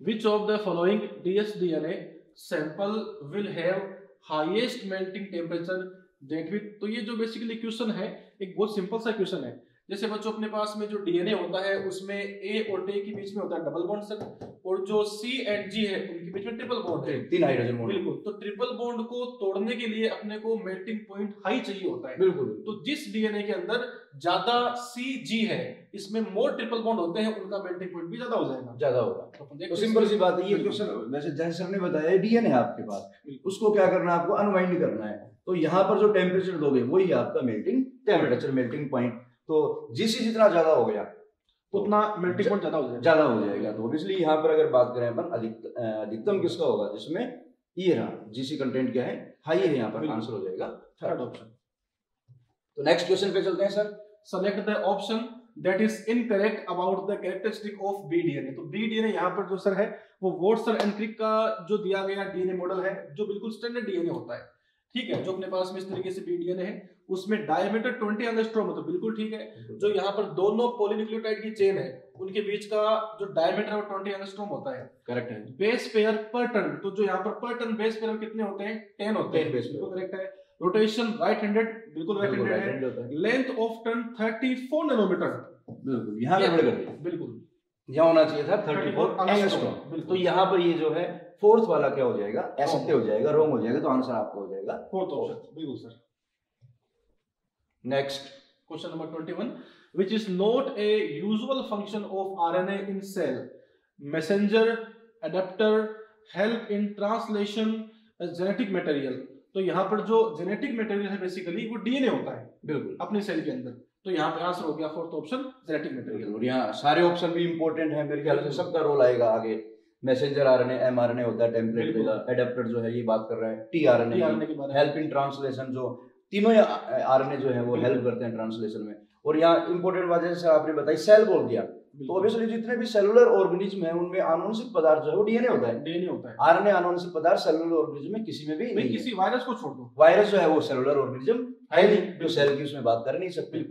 which of the following dsDNA sample will have highest melting temperature? That with तो ये जो बेसिकली क्वेश्चन है एक बहुत सिंपल सा क्वेश्चन है। जैसे बच्चों अपने पास में जो डीएनए होता है उसमें ए और टे के बीच में होता है डबल बॉन्ड सर और जो सी एंड जी है उनके बीच में ट्रिपल बॉन्ड है। तीन हाइड्रोजन बॉन्ड बिल्कुल। तो ट्रिपल बॉन्ड को तोड़ने के लिए अपने को मेल्टिंग पॉइंट हाई चाहिए होता है। बिल्कुल। तो जिस डीएनए के अंदर ज़्यादा सी जी है इसमें मोर ट्रिपल बॉन्ड होते हैं उनका मेल्टिंग पॉइंट भी ज़्यादा हो जाएगा। ज़्यादा होगा। तो तो सिंपल सी बात है ये। क्वेश्चन वैसे जैसे सर ने बताया डीएनए आपके पास। उसको क्या करना है आपको अनवाइंड करना है। तो यहाँ पर जो टेम्परेचर दोगे वही आपका मेल्टिंग टेम्परेचर मेल्टिंग पॉइंट तो जिस जितना ज़्यादा हो गया उतना मेल्टिंग पॉइंट ज़्यादा हो जाएगा। ज़्यादा हो जाएगा। तो ऑब्वियसली यहाँ पर अगर बात करें अपन अधिकतम किसका होगा जिसमें ये रहा जीसी कंटेंट क्या है? हाई है यहाँ पर आंसर हो जाएगा। थर्ड ऑप्शन तो नेक्स्ट क्वेश्चन पे चलते हैं sir select the option that is incorrect about the characteristic of B DNA तो बी डीएनए यहाँ पर जो सर है वो वोटसर एंड क्रिक का जो दिया गया डीएनए मॉडल है जो बिल्कुल स्टैंडर्ड डीएनए होता है। ठीक है जो अपने पास में इस तरीके से बी डीएनए है उसमें डायमीटर 20 एंगस्ट्रॉम है तो बिल्कुल ठीक है। जो यहाँ पर दोनों पॉलीन्यूक्लियोटाइड की चेन है उनके बीच का जो डायमीटर है वो 20 एंगस्ट्रॉम होता है। करेक्ट है। बेस पेयर पर टन तो जो यहाँ पर पर टन बेस पेयर कितने होते हैं? 10 होते हैं। Pair। बिल्कुल करेक्ट है। रोटेशन राइट हैंडेड बिल्कुल राइट हैंडेड है। लेंथ ऑफ़ टर्न 34 नैनोमीटर बिल्कुल यहाँ गड़बड़ कर दी बिल्कुल। यहाँ होना चाहिए था 34 angstrom, एंगस्ट्रॉम। तो यहाँ पर ये जो है फोर्थ वाला क्या हो जाएगा? ऐसे हो जाएगा रॉन्ग हो जाएगा तो आंसर आपका हो जाएगा। फोर्थ ऑप्शन बिल्कुल sir next question number 21 which is not a usual function of RNA in cell. Messenger adapter help in translation genetic material. तो यहाँ पर जो जेनेटिक मटेरियल है बेसिकली वो डीएनए होता है बिल्कुल। अपने सेल के अंदर। तो यहाँ पे आंसर हो गया फोर्थ ऑप्शन जेनेटिक मटेरियल और यहाँ सारे ऑप्शन भी इंपॉर्टेंट है मेरे ख्याल से सबका रोल आएगा आगे। मैसेंजर आरएनए एमआरएनए होता है टेम्पलेट। देगा एडेप्टर जो है ये बात कर रहा है टी आरएनए बारे में हेल्प इन ट्रांसलेशन जो तीनों आरएनए जो है वो हेल्प करते हैं ट्रांसलेशन में। और यहाँ इंपॉर्टेंट बात जैसे आपने बताई सेल बोल दिया। तो ऑब्वियसली जितने भी सेलुलर ऑर्गेनिज्म है उनमें आनुवंशिक पदार्थ जो है वो डीएनए होता है। डीएनए होता है। आरएनए आनुवंशिक पदार्थ सेलुलर ऑर्गेनिज्म में किसी में भी नहीं किसी वायरस को छोड़ दो। वायरस जो है वो सेलुलर ऑर्गेनिज्म है नहीं जो सेल की उसमें बात कर नहीं सकते।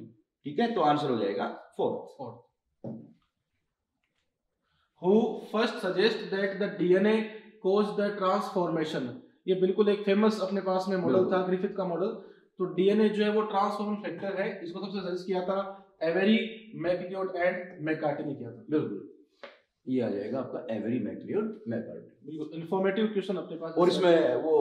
ठीक है तो आंसर हो जाएगा fourth Fourth. Who first suggest that the DNA caused the transformation? ये बिल्कुल एक फ़ेमस अपने पास में मॉडल था ग्रिफिथ का मॉडल तो डीएनए जो है वो ट्रांसफॉर्मेशन फैक्टर है इसको सबसे सजेस्ट किया था एवेरी मैकलियोड एंड मैकार्टी ने किया था। बिल्कुल। ये आ जाएगा आपका एवरी मैक्लियोड मैकर्ड बिल्कुल इंफॉर्मेटिव क्वेश्चन अपने पास। और इसमें वो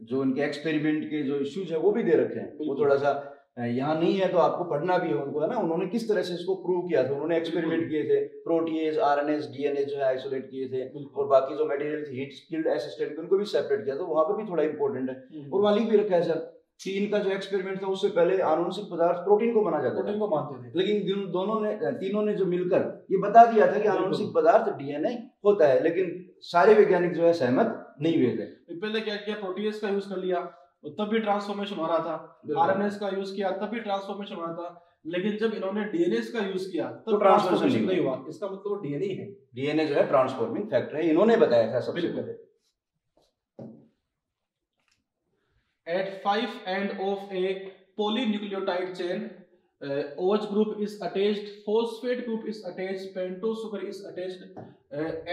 जो उनके एक्सपेरिमेंट के जो इश्यूज़ है वो भी दे रखे हैं। वो थोड़ा सा यहाँ नहीं है तो आपको पढ़ना भी है उनको है ना? उन्होंने किस तरह से इसको प्रूव किया था? उन्होंने एक्सपेरिमेंट किए थे प्रोटीएज आरएनएस डीएनए जो है आइसोलेट किए थे और बाकी जो मटेरियल थी हीट स्किल्ड असिस्टेंट उनको भी सेपरेट किया था वहाँ पर भी थोड़ा इंपॉर्टेंट है। हम्म। और वहाँ लिख भी रखा है सर कि इनका जो एक्सपेरिमेंट था उससे पहले आनुवंशिक पदार्थ प्रोटीन को माना जाता प्रोटीन को मानते थे। लेकिन दोनों ने तीनों ने जो मिलकर ये बता दिया था कि आनुवंशिक पदार्थ डीएनए होता है लेकिन सारे वैज्ञानिक जो है सहमत नहीं हुए थे। पहले क्या किया प्रोटीएज का यूज़ कर लिया तब भी ट्रांसफॉर्मेशन हो रहा था। आरएनएस का यूज़ किया तब भी ट्रांसफॉर्मेशन हो रहा था लेकिन जब इन्होंने डीएनएस का यूज़ किया तो तब ट्रांसफॉर्मेशन नहीं हुआ। इसका मतलब डीएनए है। डीएनए जो है ट्रांसफॉर्मिंग फैक्टर है इन्होंने बताया था सबसे। पहले। At five end of a polynucleotide chain uh, oh group is attached phosphate group is attached pentose sugar is attached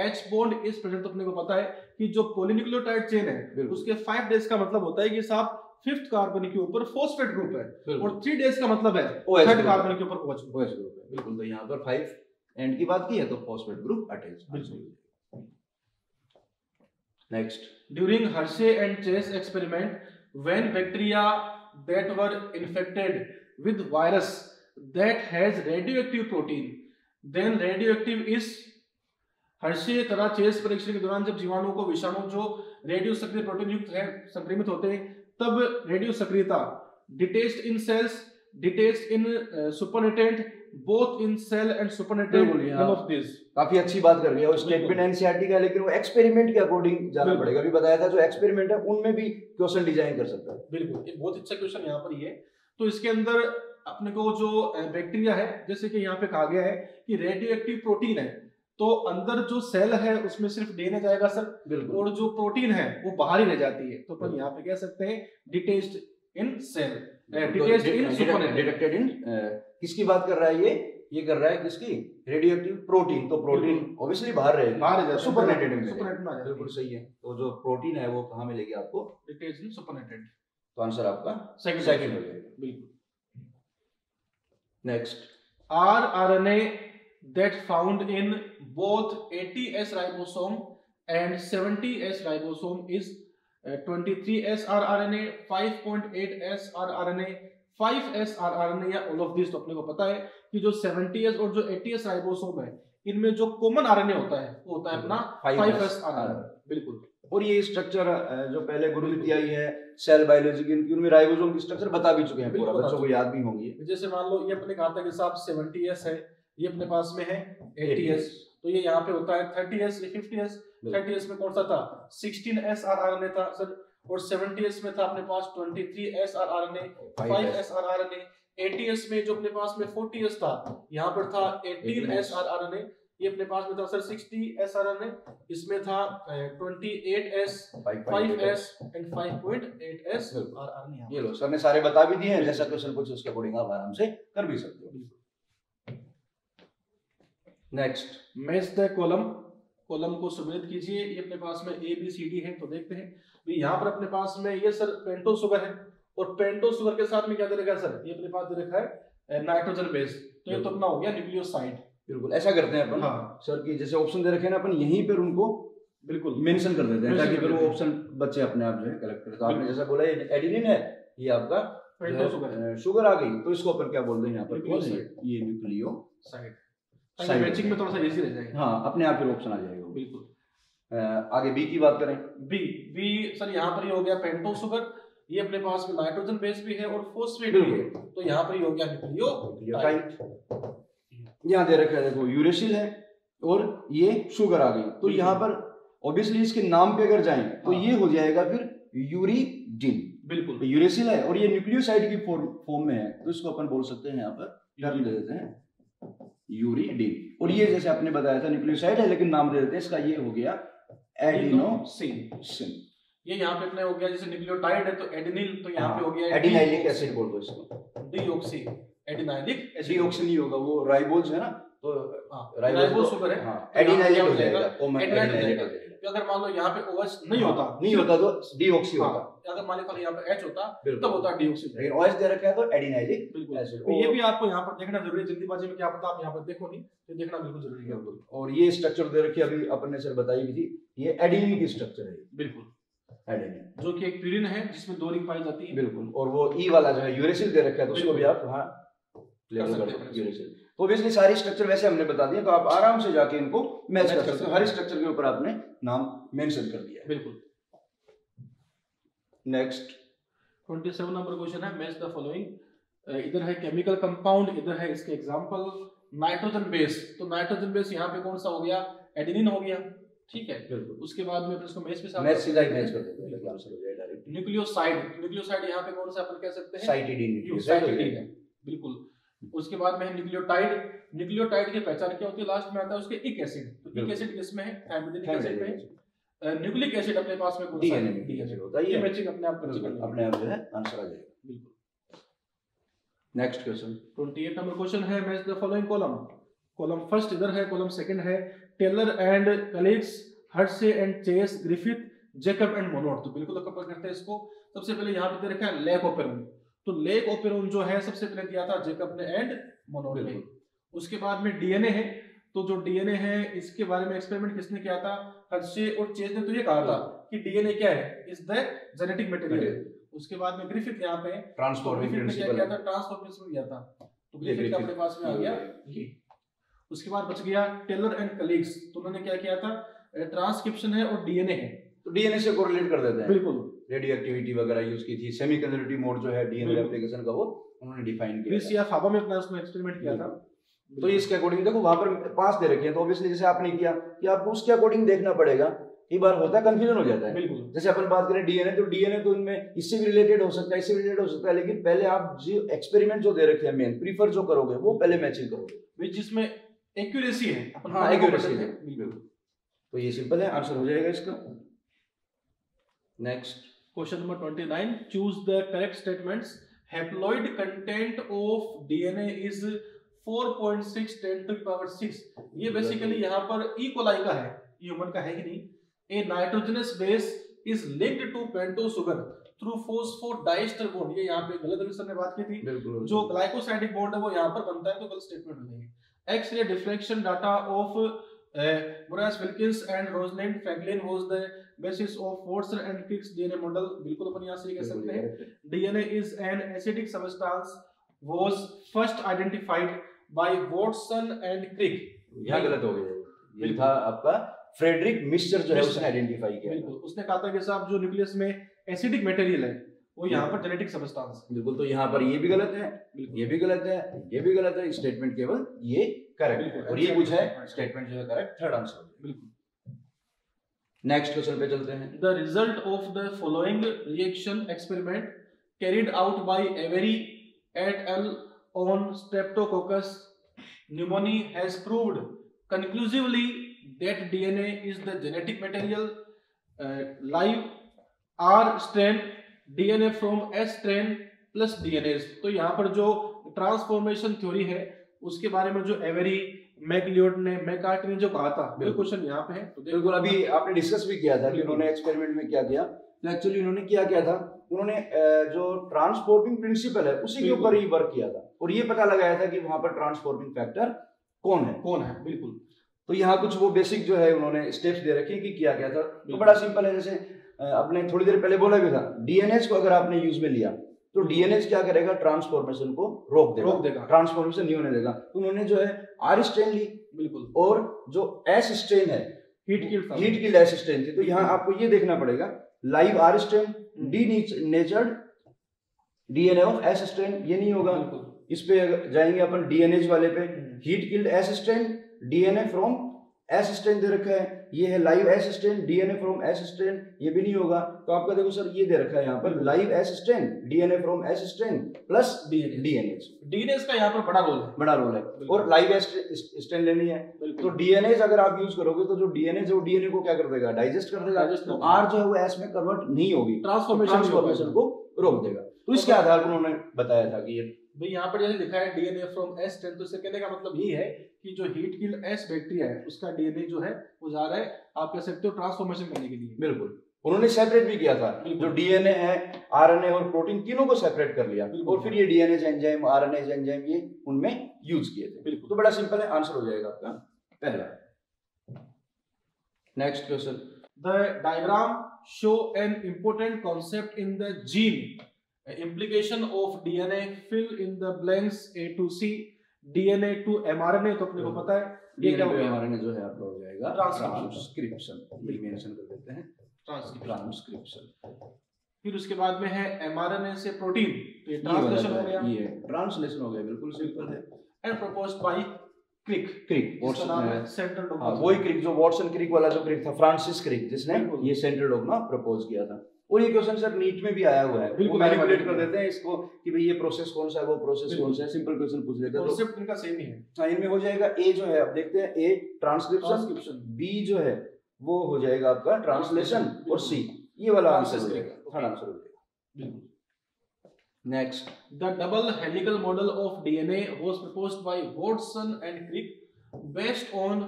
H bond is present तो अपने को पता है कि जो पोलिन्यूक्लियोटाइड चेन है उसके फाइव डेज़ का मतलब होता है कि साहब फिफ्थ कार्बन के ऊपर फोस्फेट ग्रुप है और थ्री डेज़ का मतलब है थर्ड कार्बन के ऊपर ओएच ओएच ग्रुप है। बिल्कुल। तो यहाँ पर फाइव एंड की बात की है तो फोस्फेट ग्रुप अटैच बिल्कुल। Next during Hershey and Chase experiment when bacteria that were infected with virus that has radioactive protein, then radioactive is Hershey तथा चेस परीक्षण के दौरान जब जीवाणु को विषाणु, जो रेडियो सक्रिय प्रोटीन युक्त है, संक्रमित होते हैं, तब रेडियो सक्रियता detected in cells detected in supernatant both in cell and supernatant none of this काफ़ी अच्छी बात कर रही है। स्टेटमेंट एनसीईआरटी का लेकिन वो एक्सपेरिमेंट के अकॉर्डिंग जाना पड़ेगा। अभी बताया था जो एक्सपेरिमेंट है उनमें भी क्वेश्चन डिज़ाइन कर सकता है। बिल्कुल। ये बहुत अच्छा क्वेश्चन यहाँ पर ये तो इसके अंदर अपने को जो बैक्टीरिया है जैसे कि यहाँ पे कहा गया है कि रेडियो एक्टिव प्रोटीन है। तो अंदर जो सेल है उसमें सिर्फ़ डीएनए जाएगा सर। बिल्कुल। और जो प्रोटीन है वो बाहर ही रह जाती है। तो अपन यहाँ पे कह सकते हैं detached in cell detached in supernatant detected in किसकी बात कर रहा है ये? ये कर रहा है किसकी? रेडियो एक्टिव प्रोटीन तो प्रोटीन ऑब्वियसली बाहर रहेगी। बाहर सुपरनेटेड में बिल्कुल सही है। तो जो प्रोटीन है वो कहाँ मिलेगी आपको? है डिटेच्ड तो आंसर आपका सेकंड सेकंड हो जाएगा बिल्कुल। Next rRNA that found in both 80S ribosome and 70S ribosome is uh, 23S rRNA, 5.8S rRNA, 5S rRNA या all of these तो अपने को पता है कि जो 70S और जो 80S राइबोसोम है इनमें जो कॉमन आरएनए होता है वो होता है अपना 5S rRNA बिल्कुल। और ये स्ट्रक्चर जो पहले गुरु विद्या ही है सेल बायोलॉजी की उनमें राइबोसोम की स्ट्रक्चर बता भी चुके हैं पूरा बच्चों को याद भी होंगी। जैसे मान लो ये अपने कहा था कि साहब 70S है ये अपने पास में है 80S तो ये यहाँ पे होता है 30S ये 50S 30S में कौन सा था? 16S RRNA था। सर और 70S में था अपने पास 23S RRNA 5S RRNA 80S में जो अपने पास में 40S था यहाँ पर था 18S RRNA ये अपने पास में था सर 60S RRNA इसमें था अ, 28S 5S एंड 5.8S बिल्कुल। RRNA यहाँ ये लो सर ने सारे बता भी दिए हैं जैसा क्वेश्चन पूछे उसके अकॉर्डिंग आप आराम से कर भी सकते हो। Next match the column column को सम्मिलित कीजिए ये अपने पास में ए बी सी डी है तो देखते हैं। भी यहाँ पर अपने पास में ये सर पेंटो शुगर है। और पेंटो शुगर के साथ में क्या दे रखा है सर? ये अपने पास दे रखा है नाइट्रोजन बेस। तो ये तो अपना हो गया न्यूक्लियोसाइड। बिल्कुल ऐसा करते हैं अपन। हाँ। सर की जैसे ऑप्शन दे रखे हैं ना अपन यहीं पर उनको बिल्कुल। मेंशन कर देते हैं ताकि फिर वो ऑप्शन बच्चे अपने आप जो है कलेक्ट करें तो आपने जैसा बोला ये एडिनिन है ये आपका शुगर आ गई। तो इसको अपन क्या बोलते हैं यहाँ पर? ये- न्यूक्लियो साइड मैचिंग में थोड़ा सा इजी रह जाएगा। हाँ अपने आप फिर ऑप्शन आ जाएगा बिल्कुल। आगे बी की बात करें। बी बी सर यहाँ पर ये हो गया पेंटो शुगर ये अपने पास में नाइट्रोजन बेस भी है और फोस्फेट भी है तो यहाँ पर ये हो गया न्यूक्लियो यहाँ दे रखा है देखो यूरेसिल है और ये शुगर आ गई। तो यहाँ पर ऑब्वियसली इसके नाम पे अगर जाएँ तो हाँ। ये हो जाएगा फिर यूरिडिन बिल्कुल। तो यूरेसिल है और ये न्यूक्लियोसाइड की फॉर्म फॉर्म में है तो इसको अपन बोल सकते हैं यहाँ पर टर्म दे देते हैं यूरिडिन और ये जैसे आपने बताया था न्यूक्लियोसाइड है लेकिन नाम दे देते हैं इसका ये हो गया एडिनोसिन सिन ये यहाँ पे अपने हो गया जैसे न्यूक्लियोटाइड है तो एडिनिल तो यहाँ पे हो गया एडिनाइलिक एसिड बोल दो इसको। डीऑक्सी एडिनाइलिक डीऑक्सी नहीं होगा वो राइबोज है ना तो हाँ राइबोज राइबोज तो- है। हाँ तो एडिनाइलिक हो हो जाएगा? एडिनाइल हो एडिनाइलिक जाएगा। हो जाएगा। तो अगर मान लो यहाँ पे OH नहीं होता नहीं होता तो डीऑक्सी हाँ, होता। अगर मान लो यहाँ पे H होता तब होता डीऑक्सी लेकिन दे रखा है तो एडिनाइलिक एसिड तो ये भी आपको यहाँ पर देखना ज़रूरी है जल्दीबाजी में क्या पता आप यहाँ पर देखो नहीं तो देखना बिल्कुल ज़रूरी है। और ये स्ट्रक्चर दे रखी अभी अपन ने सर बताई भी थी ये एडिनिन की स्ट्रक्चर है। बिल्कुल। एडिनिन जो कि एक प्यूरिन है जिसमें दो रिंग पाई जाती है। बिल्कुल। और वो ई वाला जो है यूरेसिल दे रखा है तो उसको भी आप हैं। तो ऑब्वियसली सारी स्ट्रक्चर वैसे हमने बता दिए तो आप आराम से जाके इनको मैच कर सकते हैं। हर स्ट्रक्चर के ऊपर आपने नाम मेंशन कर दिया बिल्कुल। नेक्स्ट 27 नंबर क्वेश्चन है मैच द फॉलोइंग इधर है केमिकल कंपाउंड इधर है इसके एग्जांपल नाइट्रोजन बेस तो नाइट्रोजन बेस यहाँ पे कौन सा हो गया? एडेनिन हो गया। ठीक है? बिल्कुल। उसके बाद में इसको मैच पे मैच सीधा ही। मैच कर देते हैं। हो न्यूक्लियोसाइड न्यूक्लियोसाइड यहाँ पे कौन सा अपन कह सकते हैं? साइटिडीन न्यूक्लियोसाइड है। बिल्कुल। उसके बाद में है न्यूक्लियोटाइड न्यूक्लियोटाइड की पहचान क्या होती है? लास्ट में आता है उसके इक एसिड तो इक बिल्कुल। एसिड किसमें है? थायमिडिनिक एसिड में। न्यूक्लिक एसिड अपने पास में कौन सा है? में एसिड होता है ये मैचिंग अपने आप अपने आप जो है आंसर आ जाएगा। बिल्कुल। नेक्स्ट क्वेश्चन 28 नंबर क्वेश्चन है match the following column column first इधर है कॉलम सेकंड है। Taylor and colleagues Hershey and Chase Griffith Jacob and Monod तो बिल्कुल कवर करते हैं इसको। सबसे पहले यहाँ पे दे रखा है लेक ओपेरोन तो लेक ओपेरोन जो है सबसे पहले दिया था जेकब ने एंड मोनोट ने। उसके बाद में डीएनए है। तो जो डीएनए है इसके बारे में एक्सपेरिमेंट किसने किया था? हर्षे और चेस ने तो ये कहा था कि डीएनए क्या है? इज़ द जेनेटिक मटेरियल उसके बाद में ग्रिफिथ यहाँ पे तो ट्रांसफॉर्मिंग क्या प्रिंसिपल किया था? ट्रांसफॉर्मेशन किया था। तो ग्रिफिथ अपने पास में आ गया। उसके बाद बच गया टेलर एंड कलीग्स तो उन्होंने क्या किया था? ट्रांसक्रिप्शन है और डीएनए है। तो डीएनए से कोरिलेट कर देते हैं। बिल्कुल। रेडियो एक्टिविटी वगैरह यूज़ की थी। सेमी कंजर्वेटिव मोड जो है डीएनए बिल्कुल। एप्लीकेशन का वो उन्होंने डिफाइन किया या फाबा में अपना उसमें एक्सपेरिमेंट किया था। तो इसके अकॉर्डिंग देखो वहाँ पर पाँच दे रखे हैं तो ऑब्वियसली जैसे आपने किया कि आपको उसके अकॉर्डिंग देखना पड़ेगा। कई बार होता है कंफ्यूजन हो जाता है। जैसे अपन बात करें डीएनए तो डीएनए तो इनमें इससे भी रिलेटेड हो सकता है इससे भी रिलेटेड हो सकता है लेकिन पहले आप जो एक्सपेरिमेंट जो दे रखे हैं मेन प्रीफर जो करोगे वो पहले मैचिंग करोगे। विच जिसमें एक्यूरेसी है अपन हाँ एक्यूरेसी है। तो ये सिंपल है आंसर हो जाएगा इसका। Next question number 29. Choose the correct statements. Haploid content of DNA is 4.6 10 to the power 6. ये बेसिकली यहाँ पर E. coli का है। ह्यूमन का है ही नहीं? A nitrogenous base is linked to pento sugar through phosphodiester bond ये यहाँ पे गलत अभी सर ने बात की थी। जो ग्लाइकोसाइडिक बॉन्ड है वो यहाँ पर बनता है तो गलत स्टेटमेंट हो जाएगी X ray deflection data of Maurice Wilkins and Rosalind Franklin was the basis of Watson and Crick's DNA model बिल्कुल अपन यहाँ से कह सकते हैं। DNA is an acidic substance was first identified by Watson and Crick. यहाँ गलत हो गया। ये था आपका फ्रेडरिक मिस्टर जो है उसने आइडेंटिफाई किया बिल्कुल। उसने कहा था कि साहब जो न्यूक्लियस में एसिडिक मटेरियल है वो यहाँ पर जेनेटिक सब्सटेंस बिल्कुल तो यहाँ पर ये भी गलत है ये भी गलत है ये भी गलत है स्टेटमेंट केवल ये करेक्ट है और ये कुछ है स्टेटमेंट जो है करेक्ट थर्ड आंसर बिल्कुल। नेक्स्ट क्वेश्चन पे चलते हैं। The result of the following reaction experiment carried out by Avery et al. On Streptococcus pneumoniae has proved conclusively that DNA is the genetic material. Uh, live R strain DNA from S strain plus DNA. तो यहाँ पर जो transformation theory है उसके बारे में जो Avery McLeod ने मैकार्ट ने जो कहा था बिल्कुल। क्वेश्चन यहाँ पे है तो बिल्कुल अभी आपने डिस्कस भी किया था कि उन्होंने एक्सपेरिमेंट में क्या किया तो एक्चुअली उन्होंने किया क्या था उन्होंने जो ट्रांसफॉर्मिंग प्रिंसिपल है उसी के ऊपर ही वर्क किया था और ये पता लगाया था कि वहाँ पर ट्रांसफॉर्मिंग फैक्टर कौन है? कौन है? बिल्कुल। तो यहाँ कुछ वो बेसिक जो है उन्होंने स्टेप्स दे रखे कि किया क्या था। तो बड़ा सिंपल है जैसे आपने थोड़ी देर पहले बोला भी था डीएनएस को अगर आपने यूज़ में लिया तो डीएनएस क्या करेगा? ट्रांसफॉर्मेशन को रोक देगा। रोक देगा। ट्रांसफॉर्मेशन नहीं होने देगा। तो उन्होंने जो है आर स्ट्रेन ली। बिल्कुल। और जो एस स्ट्रेन है हीट किल हीट की लेस स्ट्रेन थी। तो यहाँ आपको ये देखना पड़ेगा live R strain denatured DNA of S strain ये नहीं होगा। बिल्कुल। इस पे जाएँगे अपन डीएनएच वाले पे heat killed S strain DNA from S strain दे रखा है ये है live S strain DNA from S strain ये भी नहीं होगा तो आपका देखो सर ये दे रखा है यहाँ पर live S strain DNA from S strain plus DNA DNase का यहाँ पर बड़ा रोल है बड़ा रोल है और लाइव एस स्ट्रेन लेनी है तो डीएनए अगर आप यूज़ करोगे तो जो डीएनए जो डीएनए को क्या कर देगा डाइजेस्ट कर देगा तो आर जो है वो एस में कन्वर्ट नहीं होगी ट्रांसफॉर्मेशन ट्रांसफॉर्मेशन को रोक देगा तो इसके आधार पर उन्होंने बताया था कि ये भाई यहाँ पर जैसे लिखा है डीएनए फ्रॉम एस टेन तो इससे कहने का मतलब ये है कि जो हीट किल एस बैक्टीरिया है उसका डीएनए जो है वो जा रहा है आप कह सकते हो ट्रांसफॉर्मेशन करने के लिए। बिल्कुल। उन्होंने सेपरेट भी किया था जो डीएनए है आरएनए और प्रोटीन तीनों को सेपरेट कर लिया। और फिर ये डीएनए एंजाइम आरएनए एंजाइम ये उनमें यूज़ किए थे। बिल्कुल। तो बड़ा सिंपल है आंसर हो जाएगा आपका। पहला। Next question the diagram show an important concept in the gene. Implication of DNA fill in the blanks A to C, DNA to mRNA तो अपने को पता है ये क्या हो डीएनए गया? आरएनए जो है आपका हो जाएगा ट्रांसक्रिप्शन मेंशन कर देते हैं। ट्रांसक्रिप्शन फिर उसके बाद में है mRNA से प्रोटीन तो ये ट्रांसलेशन हो गया। ये ट्रांसलेशन हो गया बिल्कुल सिंपल है। And proposed by Crick Crick Watson central हाँ वही क्रिक जो वॉटसन क्रिक वाला जो क्रिक था फ्रांसिस क्रिक जिसने ये सेंट्रल डॉगमा प्रपोज किया था। और ये क्वेश्चन सर नीट में भी आया हुआ है। बिल्कुल वो मैनिपुलेट कर देते हैं इसको कि भाई ये प्रोसेस कौन सा है वो प्रोसेस कौन सा है सिंपल क्वेश्चन पूछ लेते हैं। तो कॉन्सेप्ट इनका सेम ही है। हाँ, इनमें हो जाएगा ए जो है अब देखते हैं ए ट्रांसक्रिप्शन बी जो है वो हो जाएगा आपका ट्रांसलेशन और सी ये वाला आंसर हो जाएगा। थर्ड आंसर हो जाएगा next The double helical model of DNA was proposed by Watson and Crick based on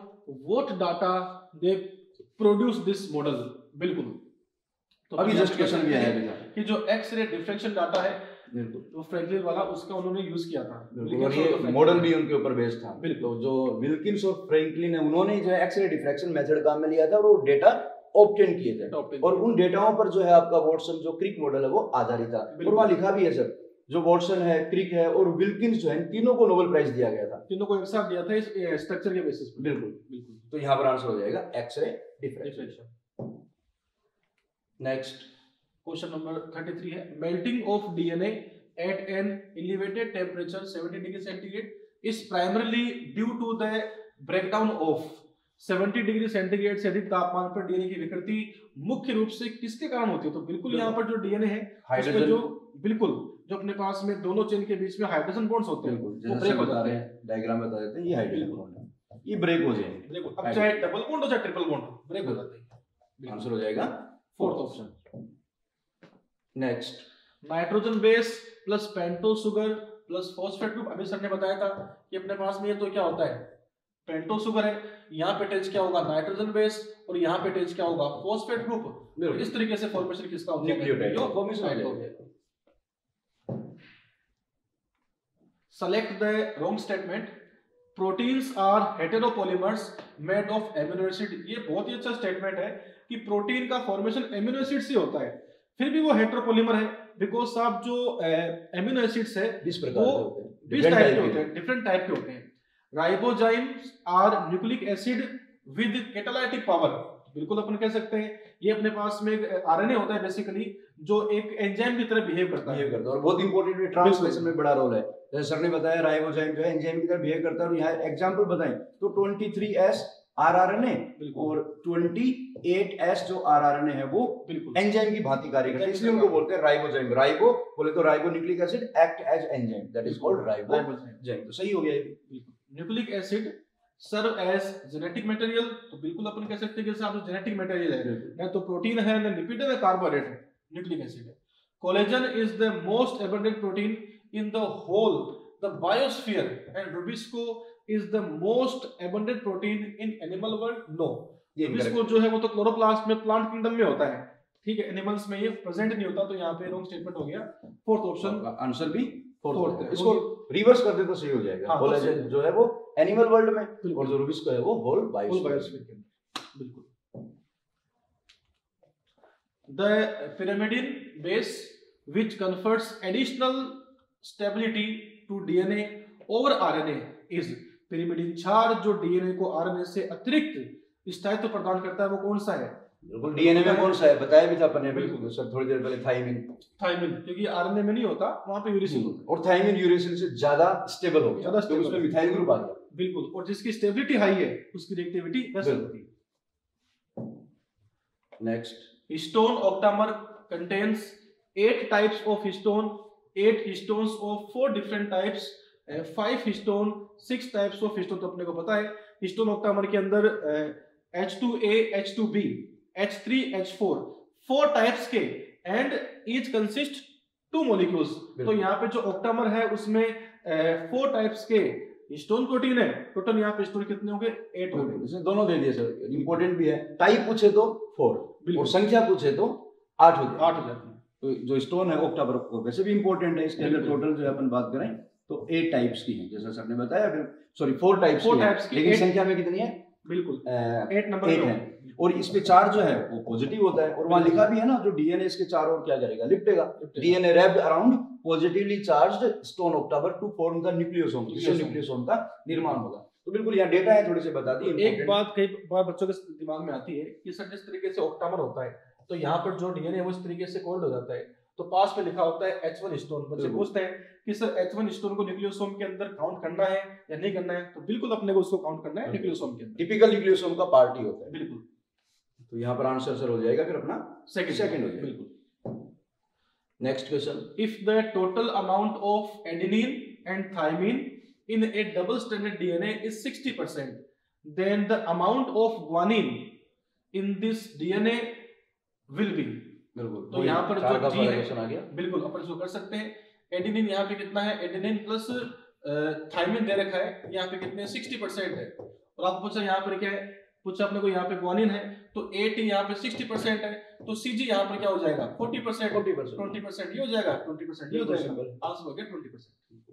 what data they produced this model. बिल्कुल। तो अभी जस्ट क्वेश्चन भी आया हैं था कि जो एक्स-रे डिफ्रेक्शन डाटा है बिल्कुल। वो फ्रैंकलिन वाला उसका उन्होंने यूज़ किया था। और ये मॉडल भी उनके ऊपर बेस्ड था। बिल्कुल। तो जो विल्किंस और फ्रैंकलिन है उन्होंने जो है एक्सरे डिफ्रैक्शन मेथड काम में लिया था और वो डेटा ऑब्टेन किए थे। और उन डेटाओं पर जो है आपका वॉटसन जो क्रिक मॉडल है वो आधारित था। और। वहाँ लिखा भी है सर जो वॉटसन है क्रिक है और विल्किंस जो है तीनों को नोबेल प्राइज दिया गया था। तीनों को एक साथ दिया था इस स्ट्रक्चर के बेसिस पे बिल्कुल। बिल्कुल। तो यहाँ पर आंसर हो जाएगा X ray differentiation differential next question number 33 है. Melting of DNA at an elevated temperature 70 degree centigrade is primarily due to the breakdown of 70 degree centigrade से अधिक तापमान पर डीएनए की विकृति मुख्य रूप से किसके कारण होती है? तो बिल्कुल यहाँ पर जो डीएनए है हाइड्रोजन जो बिल्कुल जो अपने पास में दोनों चेन के बीच में हाइड्रोजन बॉन्ड्स होते हैं बिल्कुल वो जैसे ब्रेक हो। जाते रहे हैं डायग्राम बता देते हैं ये हाइड्रोजन बॉन्ड है। ये ब्रेक हो जाएँगे। देखो अब चाहे डबल बॉन्ड हो चाहे ट्रिपल बॉन्ड हो ब्रेक हो जाते हैं। आंसर हो जाएगा। Fourth option next nitrogen base plus pento sugar plus phosphate group अभी सर ने बताया था कि अपने पास में ये तो क्या होता है? पेंटो शुगर है। यहाँ पे टेज क्या होगा? नाइट्रोजन बेस और यहाँ पे टेज क्या होगा? फॉस्फेट ग्रुप इस तरीके से फॉर्मेशन किसका होता है? हो हो। Select the wrong statement. Proteins are heteropolymers made of amino acid. ये बहुत ही अच्छा स्टेटमेंट है। कि प्रोटीन का फॉर्मेशन एमिनो एसिड से होता है। फिर भी वो हेटेरोपोलिमर है बिकॉज़ साहब जो एमिनो एसिड्स है वो के होते बीस टाइप के होते डिफरेंट टाइप के होते हैं। Ribozymes are nucleic acid with catalytic power बिल्कुल अपन कह सकते हैं ये अपने पास में आरएनए होता है बेसिकली जो एक एंजाइम की तरह बिहेव करता है। करता है और बहुत इंपॉर्टेंट है ट्रांसलेशन में बड़ा रोल है। जैसे सर ने बताया राइबोजाइम जो है एंजाइम की तरह बिहेव करता है और यहाँ एग्जांपल बताएँ तो 23S आरआरएनए और 28S जो आरआरएनए है वो एंजाइम की भांति कार्य करते हैं। इसलिए उनको बोलते हैं राइबोजाइम। राइबो बोले तो ribo nucleic acid act as enzyme. That is called ribozyme. तो सही हो गया ये। Nucleic acid serve as genetic material तो बिल्कुल अपन कह सकते हैं कि साहब जेनेटिक मटेरियल है न तो प्रोटीन है न लिपिड है न कार्बोहाइड्रेट है न्यूक्लिक एसिड है। Collagen is the most abundant protein in the whole the biosphere and rubisco is the most abundant protein in animal world no ये रुबिस्को जो है वो तो क्लोरोप्लास्ट में प्लांट किंगडम में होता है। ठीक है एनिमल्स में ये प्रेजेंट नहीं होता तो यहाँ पे रॉन्ग स्टेटमेंट हो गया। फोर्थ ऑप्शन आंसर भी फोर्थ है। इसको रिवर्स कर दे तो सही हो जाएगा। हाँ, तो जो है वो एनिमल वर्ल्ड में और जो रुबिस्को है वो होल बायोस्फीयर के बिल्कुल। The pyrimidine base which confers additional stability to DNA over RNA is pyrimidine क्षार जो DNA को RNA से अतिरिक्त स्थायित्व प्रदान करता है वो कौन सा है? बिल्कुल डीएनए में कौन सा है? बताया भी था अपन ने बिल्कुल। सर थोड़ी देर पहले थाइमिन थाइमिन क्योंकि RNA में नहीं होता वहाँ पे यूरिसिल होता और थाइमिन यूरेसिल से ज़्यादा स्टेबल हो गया ज़्यादा तो उसमें मिथाइल ग्रुप आ गया। बिल्कुल और जिसकी स्टेबिलिटी हाई है उसकी रिएक्टिविटी बेस्ट होती है। Next Histone octamer contains eight types of histone, eight histones of four different types, five histone, six types of histone तो अपने को पता है। histone octamer के अंदर uh, H2A, H2B, H3, H4, four types के and each consist two molecules तो यहाँ पे जो octamer है उसमें four types के हिस्टोन प्रोटीन है। टोटल यहाँ पे हिस्टोन कितने होंगे? एट होंगे। इसमें दोनों दे दिए सर। इंपॉर्टेंट भी है। टाइप पूछे तो फोर और संख्या पूछे तो आठ हो जाए आठ हो जाते हैं। तो जो स्टोन है ऑक्टाबर वैसे भी इंपॉर्टेंट है। इसके अंदर टोटल जो है अपन बात करें तो एट टाइप्स की है जैसा सर ने बताया फिर सॉरी फोर टाइप्स है। types की, लेकिन संख्या में कितनी है? बिल्कुल। एट नंबर पे है। और इस पे चार जो है वो पॉजिटिव होता है। और वहाँ लिखा भी है ना जो डीएनए इसके चार और क्या करेगा? लिपटेगा। DNA wrapped around positively charged histone octamer to form the nucleosome जिससे न्यूक्लियोसोम का निर्माण होगा। तो बिल्कुल यहाँ डेटा है थोड़ी सी बता दी एक बात कई बार बच्चों के दिमाग में आती है कि सर जिस तरीके से ऑक्टामर होता है तो यहाँ पर जो डीएनए है वो इस तरीके से कोल्ड हो जाता है। तो पास में लिखा होता है एच वन स्टोन बच्चे पूछते हैं कि सर H1 स्टोन को न्यूक्लियोसोम के अंदर काउंट करना है या नहीं करना है? तो बिल्कुल अपने को उसको काउंट करना है न्यूक्लियोसोम के अंदर। टिपिकल न्यूक्लियोसोम का पार्ट ही होता है। बिल्कुल। तो यहाँ पर आंसर सर हो जाएगा फिर अपना सेकंड Second हो जाएगा। बिल्कुल। Next question if the total amount of adenine and thymine in a double stranded DNA is 60%, then the amount of guanine in this DNA will be. बिल्कुल तो यहाँ पर जो पहला है- आ गया। बिल्कुल अपन इसको कर सकते हैं। एडेनिन यहाँ पे कितना है? एडेनिन प्लस थाइमिन दे रखा है। यहाँ पे कितने? सिक्सटी परसेंट है। और आपको पूछा यहाँ पर क्या है? पूछा अपने को यहाँ पे ग्वानिन है तो एट यहाँ पे सिक्सटी परसेंट है तो सीजी यहाँ पर क्या हो जाएगा? फोर्टी परसेंट ट्वेंटी परसेंट ये हो जाएगा। ट्वेंटी परसेंट ये हो जाएगा। आंसर हो गया ट्वेंटी परसेंट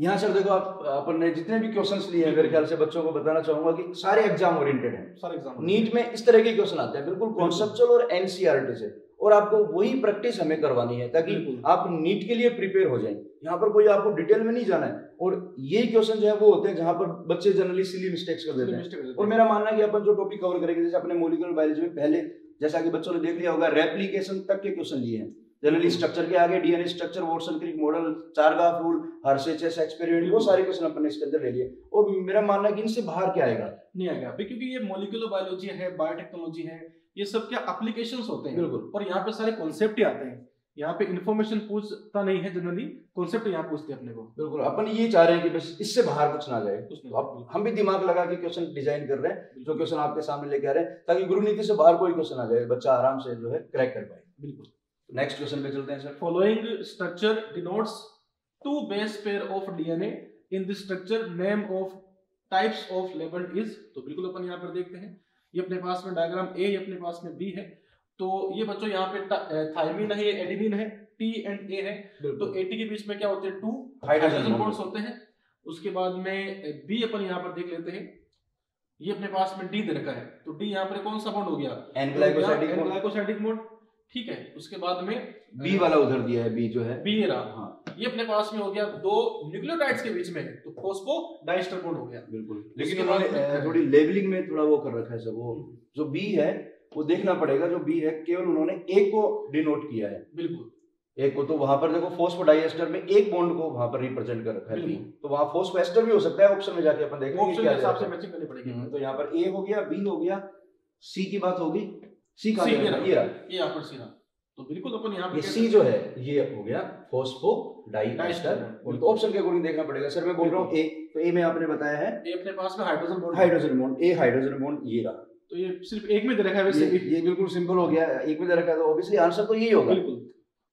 यहाँ सर देखो आप अपन ने जितने भी क्वेश्चंस लिए हैं मेरे ख्याल से बच्चों को बताना चाहूँगा कि सारे एग्ज़ाम ओरिएंटेड हैं। सारे एग्ज़ाम नीट में इस तरह के क्वेश्चन आते हैं बिल्कुल कॉन्सेप्चुअल और एनसीईआरटी से। और आपको वही प्रैक्टिस हमें करवानी है ताकि आप नीट के लिए प्रिपेयर हो जाए। यहाँ पर कोई आपको डिटेल में नहीं जाना है। और ये क्वेश्चन जो है वो होते हैं जहाँ पर बच्चे जनरली सिली मिस्टेक्स कर देते हैं। और मेरा मानना है कि अपन जो टॉपिक कवर करेंगे जैसे अपने मोलिकुलर बायोलॉजी में पहले जैसा कि बच्चों ने देख लिया होगा रेप्लिकेशन तक के क्वेश्चन लिए हैं। जनरली स्ट्रक्चर के आगे DNA structure Watson Crick model Chargaff rule Hershey Chase experiment वो सारे क्वेश्चन अपन इसके अंदर ले लिए। और मेरा मानना है कि इनसे बाहर क्या आएगा? नहीं आएगा। अभी क्योंकि ये मोलिकुलर बायोलॉजी है बायोटेक्नोलॉजी है ये सब क्या एप्लीकेशंस होते हैं? बिल्कुल। और यहाँ पे सारे कॉन्सेप्ट ही आते हैं। यहाँ पे इन्फॉर्मेशन पूछता नहीं है जनरली कॉन्सेप्ट यहाँ पूछते हैं अपने को। बिल्कुल। अपन ये चाह रहे हैं कि बस इससे बाहर कुछ ना जाए। कुछ नहीं। तो हम भी दिमाग लगा के क्वेश्चन डिज़ाइन कर रहे हैं जो क्वेश्चन आपके सामने लेके आ रहे हैं ताकि गुरु नीति से बाहर कोई क्वेश्चन आ जाए बच्चा आराम से जो है क्रैक कर पाए। बिल्कुल। नेक्स्ट क्वेश्चन पे चलते हैं sir following structure denotes two base pair of DNA in this structure name of types of labeled is तो बिल्कुल अपन यहाँ पर देखते हैं। ये अपने पास में डायग्राम ए ये अपने पास में बी है। तो ये बच्चों यहाँ पे थाइमिन है एडिनिन है टी एंड ए है। तो एटी के बीच में क्या होते हैं? टू हाइड्रोजन बॉन्ड्स होते हैं। उसके बाद में बी अपन यहाँ पर देख लेते हैं। ये अपने पास में डी दे रखा है। तो डी यहाँ पर कौन सा बॉन्ड हो गया? एन ग्लाइकोसाइडिक ग्लाइकोसाइडिक बॉन्ड ठीक है उसके बाद में बी वाला उधर दिया है बी जो है। बी रहा हाँ। ये अपने पास में हो गया दो न्यूक्लियोटाइड्स के बीच में तो फोस्फो डाइस्टर बॉन्ड हो गया। बिल्कुल। लेकिन बाद उन्होंने थोड़ी लेबलिंग में थोड़ा वो कर रखा है सब वो जो बी है वो देखना पड़ेगा जो बी है केवल उन्होंने एक को डिनोट किया है। बिल्कुल। एक को तो वहाँ पर देखो फोस्फोडाइएस्टर में एक बॉन्ड को वहाँ पर रिप्रेजेंट कर रखा है। तो वहाँ फोस्फोएस्टर भी हो सकता है ऑप्शन में जाके अपन देखेंगे ऑप्शन के क्या हिसाब से मैचिंग करनी पड़ेगी। तो यहाँ पर ए हो गया बी हो गया सी की बात होगी। सी का सी ये रहा। ये यहाँ पर सी रहा तो बिल्कुल अपन यहाँ ये पे सी जो है। ये हो गया फोस्फो डाइएस्टर। तो ऑप्शन के अकॉर्डिंग देखना पड़ेगा। सर मैं बोल रहा हूँ ए तो ए में आपने बताया है। ये अपने पास में hydrogen bond hydrogen bond a hydrogen bond ये रहा। तो ये सिर्फ़ एक में दे रखा है वैसे ये, बिल्कुल सिंपल हो गया। एक में दे रखा है तो ऑब्वियसली आंसर तो यही होगा। बिल्कुल।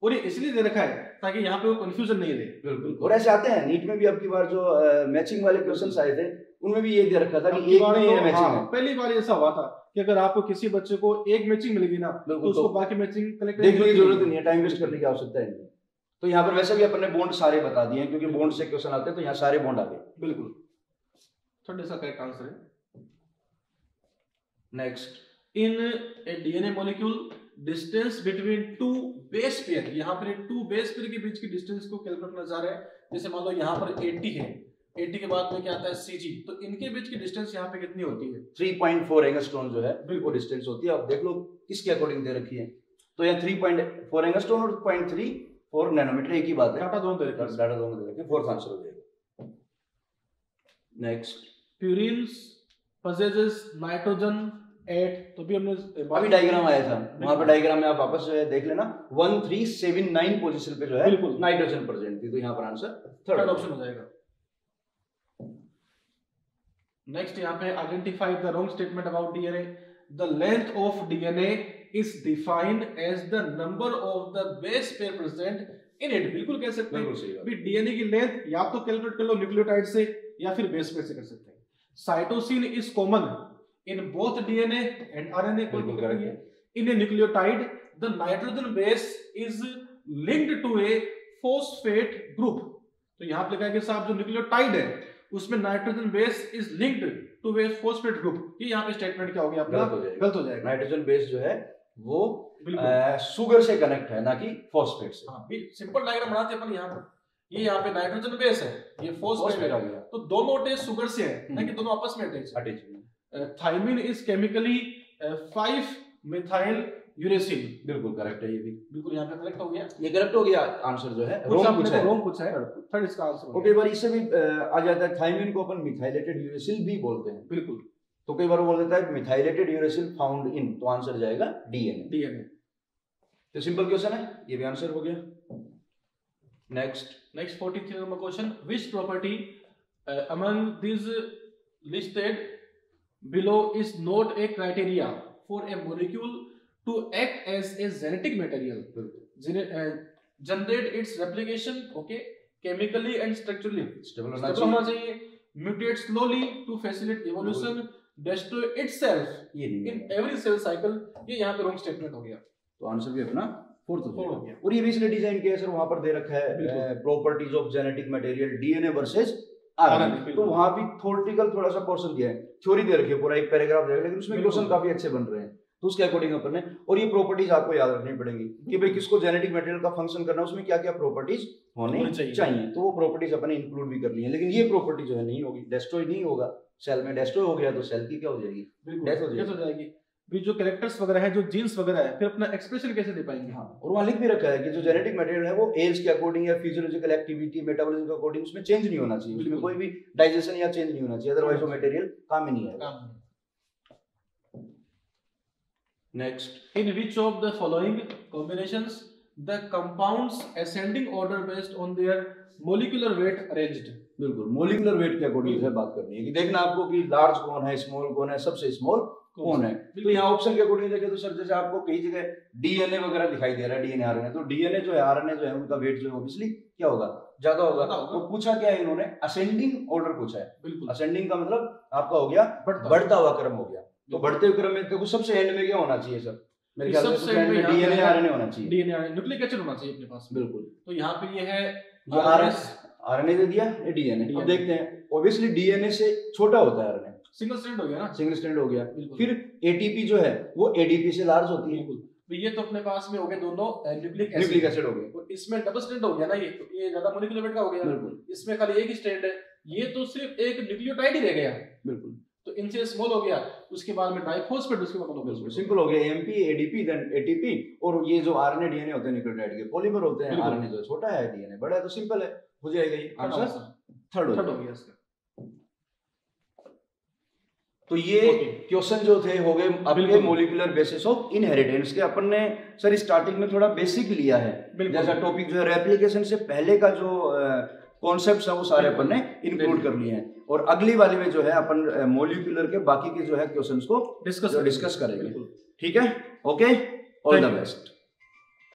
और ये इसलिए दे रखा है ताकि यहाँ पे वो कंफ्यूजन नहीं रहे। बिल्कुल। और ऐसे आते हैं नीट में भी अब की बार जो मैचिंग वाले क्वेश्चन आए थे उनमें भी ये दे रखा था कि एक बार में तो, ये मैचिंग हाँ, है। पहली बार ऐसा हुआ था कि अगर आपको किसी बच्चे को एक मैचिंग मिलेगी ना तो उसको तो बाकी मैचिंग कलेक्ट देखने की ज़रूरत नहीं है टाइम वेस्ट करने की आवश्यकता ही नहीं तो यहाँ पर वैसे भी अपन ने बॉन्ड सारे बता दिए हैं क्योंकि बॉन्ड से क्वेश्चन आते हैं तो यहाँ सारे बॉन्ड आ गए। बिल्कुल। थर्ड इसका करेक्ट आंसर है। Next a DNA molecule distance between two base pair यहाँ पर टू बेस पेयर के बीच की डिस्टेंस को कैलकुलेट करना चाह रहे हैं। जैसे मान लो यहाँ पर 80 है 80 के बाद में क्या आता है? CG तो इनके बीच की डिस्टेंस यहाँ पे कितनी होती है? 3.4 एंगस्ट्रॉन जो है बिल्कुल। डिस्टेंस होती है। आप देख लो किसके अकॉर्डिंग दे रखी है? तो यहाँ 3.4 एंगस्ट्रॉन और 0.34 नैनोमीटर एक ही बात है। डाटा दोनों से डाटा दोनों दे रखे फोर्थ आंसर हो जाएगा। Next purines possesses nitrogen at तो भी हमने अभी डायग्राम आया था। वहाँ पर डायग्राम में आप वापस जो है देख लेना। 1379 पोजीशन पे जो है। नाइट्रोजन प्रेजेंट थी। तो यहाँ पर आंसर थर्ड ऑप्शन हो जाएगा। नेक्स्ट यहाँ पे identify the wrong statement about DNA the length of DNA is defined as the number of the base pair present in it बिल्कुल कह सकते हैं डीएनए की लेंथ या तो कैलकुलेट कर लो न्यूक्लियोटाइड से या फिर बेस पेयर से कर सकते हैं। Cytosine is common in both DNA and RNA है। in a nucleotide the nitrogen base is linked to a phosphate group तो यहाँ पे लिखा है कि साहब जो न्यूक्लियोटाइड है उसमें nitrogen base is linked to a phosphate group ये यहाँ पे स्टेटमेंट क्या हो गया आपका? गलत हो जाएगा। नाइट्रोजन बेस जो है वो शुगर से कनेक्ट है ना कि फॉस्फेट से। हाँ सिंपल डायग्राम बनाते हैं अपन यहाँ पर ये यहाँ पे नाइट्रोजन बेस है ये फोस्फेट आ है गया। तो दोनों अटैच शुगर से है ना हम्म। कि दोनों आपस में attach attach thymine is chemically 5 methyl uracil बिल्कुल करेक्ट है ये भी। बिल्कुल यहाँ पे करेक्ट हो गया। ये करेक्ट हो गया आंसर जो है। कुछ रोंग कुछ तो है पूछा है। थर्ड इसका आंसर हो बार इससे भी आ जाता है थाइमिन को अपन मिथाइलेटेड यूरेसिल भी बोलते हैं। बिल्कुल। तो कई बार बोल देता है मिथाइलेटेड यूरेसिल फाउंड इन तो आंसर जाएगा डीएनए डीएनए तो सिंपल क्वेश्चन है। ये भी आंसर हो गया। Next next 43 number question which property among these listed below is not a criteria for a molecule to act as a genetic material Gene- uh, generate its replication okay chemically and structurally stable होना चाहिए mutate slowly to facilitate evolution destroy itself in every cell cycle ये यहाँ पे wrong statement हो गया तो answer भी अपना फोर्थ हो Fourth हो गया। और ये भी इसलिए डिज़ाइन किया है सर वहाँ पर दे रखा है। Properties of genetic material DNA versus RNA तो वहाँ भी थ्योरेटिकल थोड़ा सा पोर्शन दिया है थ्योरी दे रखी है पूरा एक पैराग्राफ दे रखा है लेकिन उसमें। क्वेश्चन काफ़ी अच्छे बन रहे हैं तो उसके अकॉर्डिंग अपन ने और ये प्रॉपर्टीज़ आपको याद रखनी पड़ेंगी कि भाई किसको जेनेटिक मटेरियल का फ़ंक्शन करना है उसमें क्या क्या प्रॉपर्टीज़ होने चाहिए। चाहिए। तो वो प्रॉपर्टीज़ अपने इंक्लूड भी कर ली है। लेकिन ये प्रॉपर्टी जो है नहीं होगी। डेस्ट्रॉय नहीं होगा। सेल में डेस्ट्रॉय हो गया तो सेल की क्या हो जाएगी? हो जाएगी। हो जाएगी। भी जो कैरेक्टर्स वगैरह है जो जीन्स वगैरह है फिर अपना एक्सप्रेशन कैसे दे पाएँगे? हाँ और वहाँ लिख भी रखा है कि जो जेनेटिक मटेरियल है वो एज के अकॉर्डिंग या फिजियोलॉजिकल एक्टिविटी मेटाबॉलिज्म के अकॉर्डिंग उसमें चेंज नहीं होना चाहिए। उसमें कोई भी डाइजेशन या चेंज नहीं होना चाहिए। अदरवाइज़ वो मटेरियल काम ही नहीं आएगा। Next In which of the following combinations the compounds ascending order based on their molecular weight arranged? बिल्कुल मोलिकुलर वेट के अकॉर्डिंग है बात करनी है कि देखना आपको कि लार्ज कौन है स्मॉल कौन है सबसे स्मॉल कौन है। तो यहाँ ऑप्शन के अकॉर्डिंग देखें तो सर जैसे आपको कई जगह डीएनए वगैरह दिखाई दे रहा है डीएनए आरएनए तो डीएनए जो है आरएनए जो है उनका वेट जो है ऑब्वियसली क्या होगा? ज़्यादा होगा। तो पूछा क्या है इन्होंने? असेंडिंग ऑर्डर पूछा है। बिल्कुल। असेंडिंग का मतलब आपका हो गया बढ़ता हुआ क्रम हो गया। तो बढ़ते हुए क्रम में देखो सबसे एंड में क्या होना चाहिए सर? मेरे ख्याल सबसे एंड में डीएनए आरएनए होना चाहिए। डीएनए न्यूक्लिक एसिड होना चाहिए अपने पास। बिल्कुल। तो यहाँ पे ये है ये आरएनए आरएनए दे दिया ये डीएनए अब देखते हैं ऑब्वियसली डीएनए से छोटा होता है आरएनए सिंगल स्ट्रैंड हो गया ना? सिंगल स्ट्रैंड हो गया। फिर एटीपी जो है वो एडीपी से लार्ज होती है। तो ये तो अपने पास में हो गए दोनों न्यूक्लिक न्यूक्लिक एसिड हो गया। और इसमें डबल स्ट्रैंड हो गया ना ये? तो ये ज़्यादा मोलिकुलर वेट का हो गया। बिल्कुल। इसमें खाली एक ही स्ट्रैंड है। ये तो सिर्फ़ एक न्यूक्लियोटाइड ही रह गया। बिल्कुल। तो इनसे स्मॉल हो गया उसके बाद में डाइफॉस्फेट उसके बाद मोनोफॉस्फेट सिंपल हो गया एमपी एडीपी देन एटीपी और ये जो आरएनए डीएनए होते हैं न्यूक्लियोटाइड के पॉलीमर होते हैं आरएनए जो छोटा है डीएनए बड़ा है तो सिंपल है हो जाएगा ये। आंसर थर्ड हो। थर्ड जाएगा हो गया इसका। तो ये क्वेश्चन जो थे हो गए बिल्कुल। मोलिकुलर बेसिस ऑफ़ इनहेरिटेंस के। अपन ने सर स्टार्टिंग में थोड़ा बेसिक लिया है। जैसा टॉपिक जो है रेप्लिकेशन से पहले का जो कॉन्सेप्ट है वो सारे अपन ने इंक्लूड कर लिए हैं। और अगली वाली में जो है अपन मोलिकुलर के बाकी के जो है क्वेश्चन को डिस्कस डिस्कस करेंगे। ठीक है? Okay all the best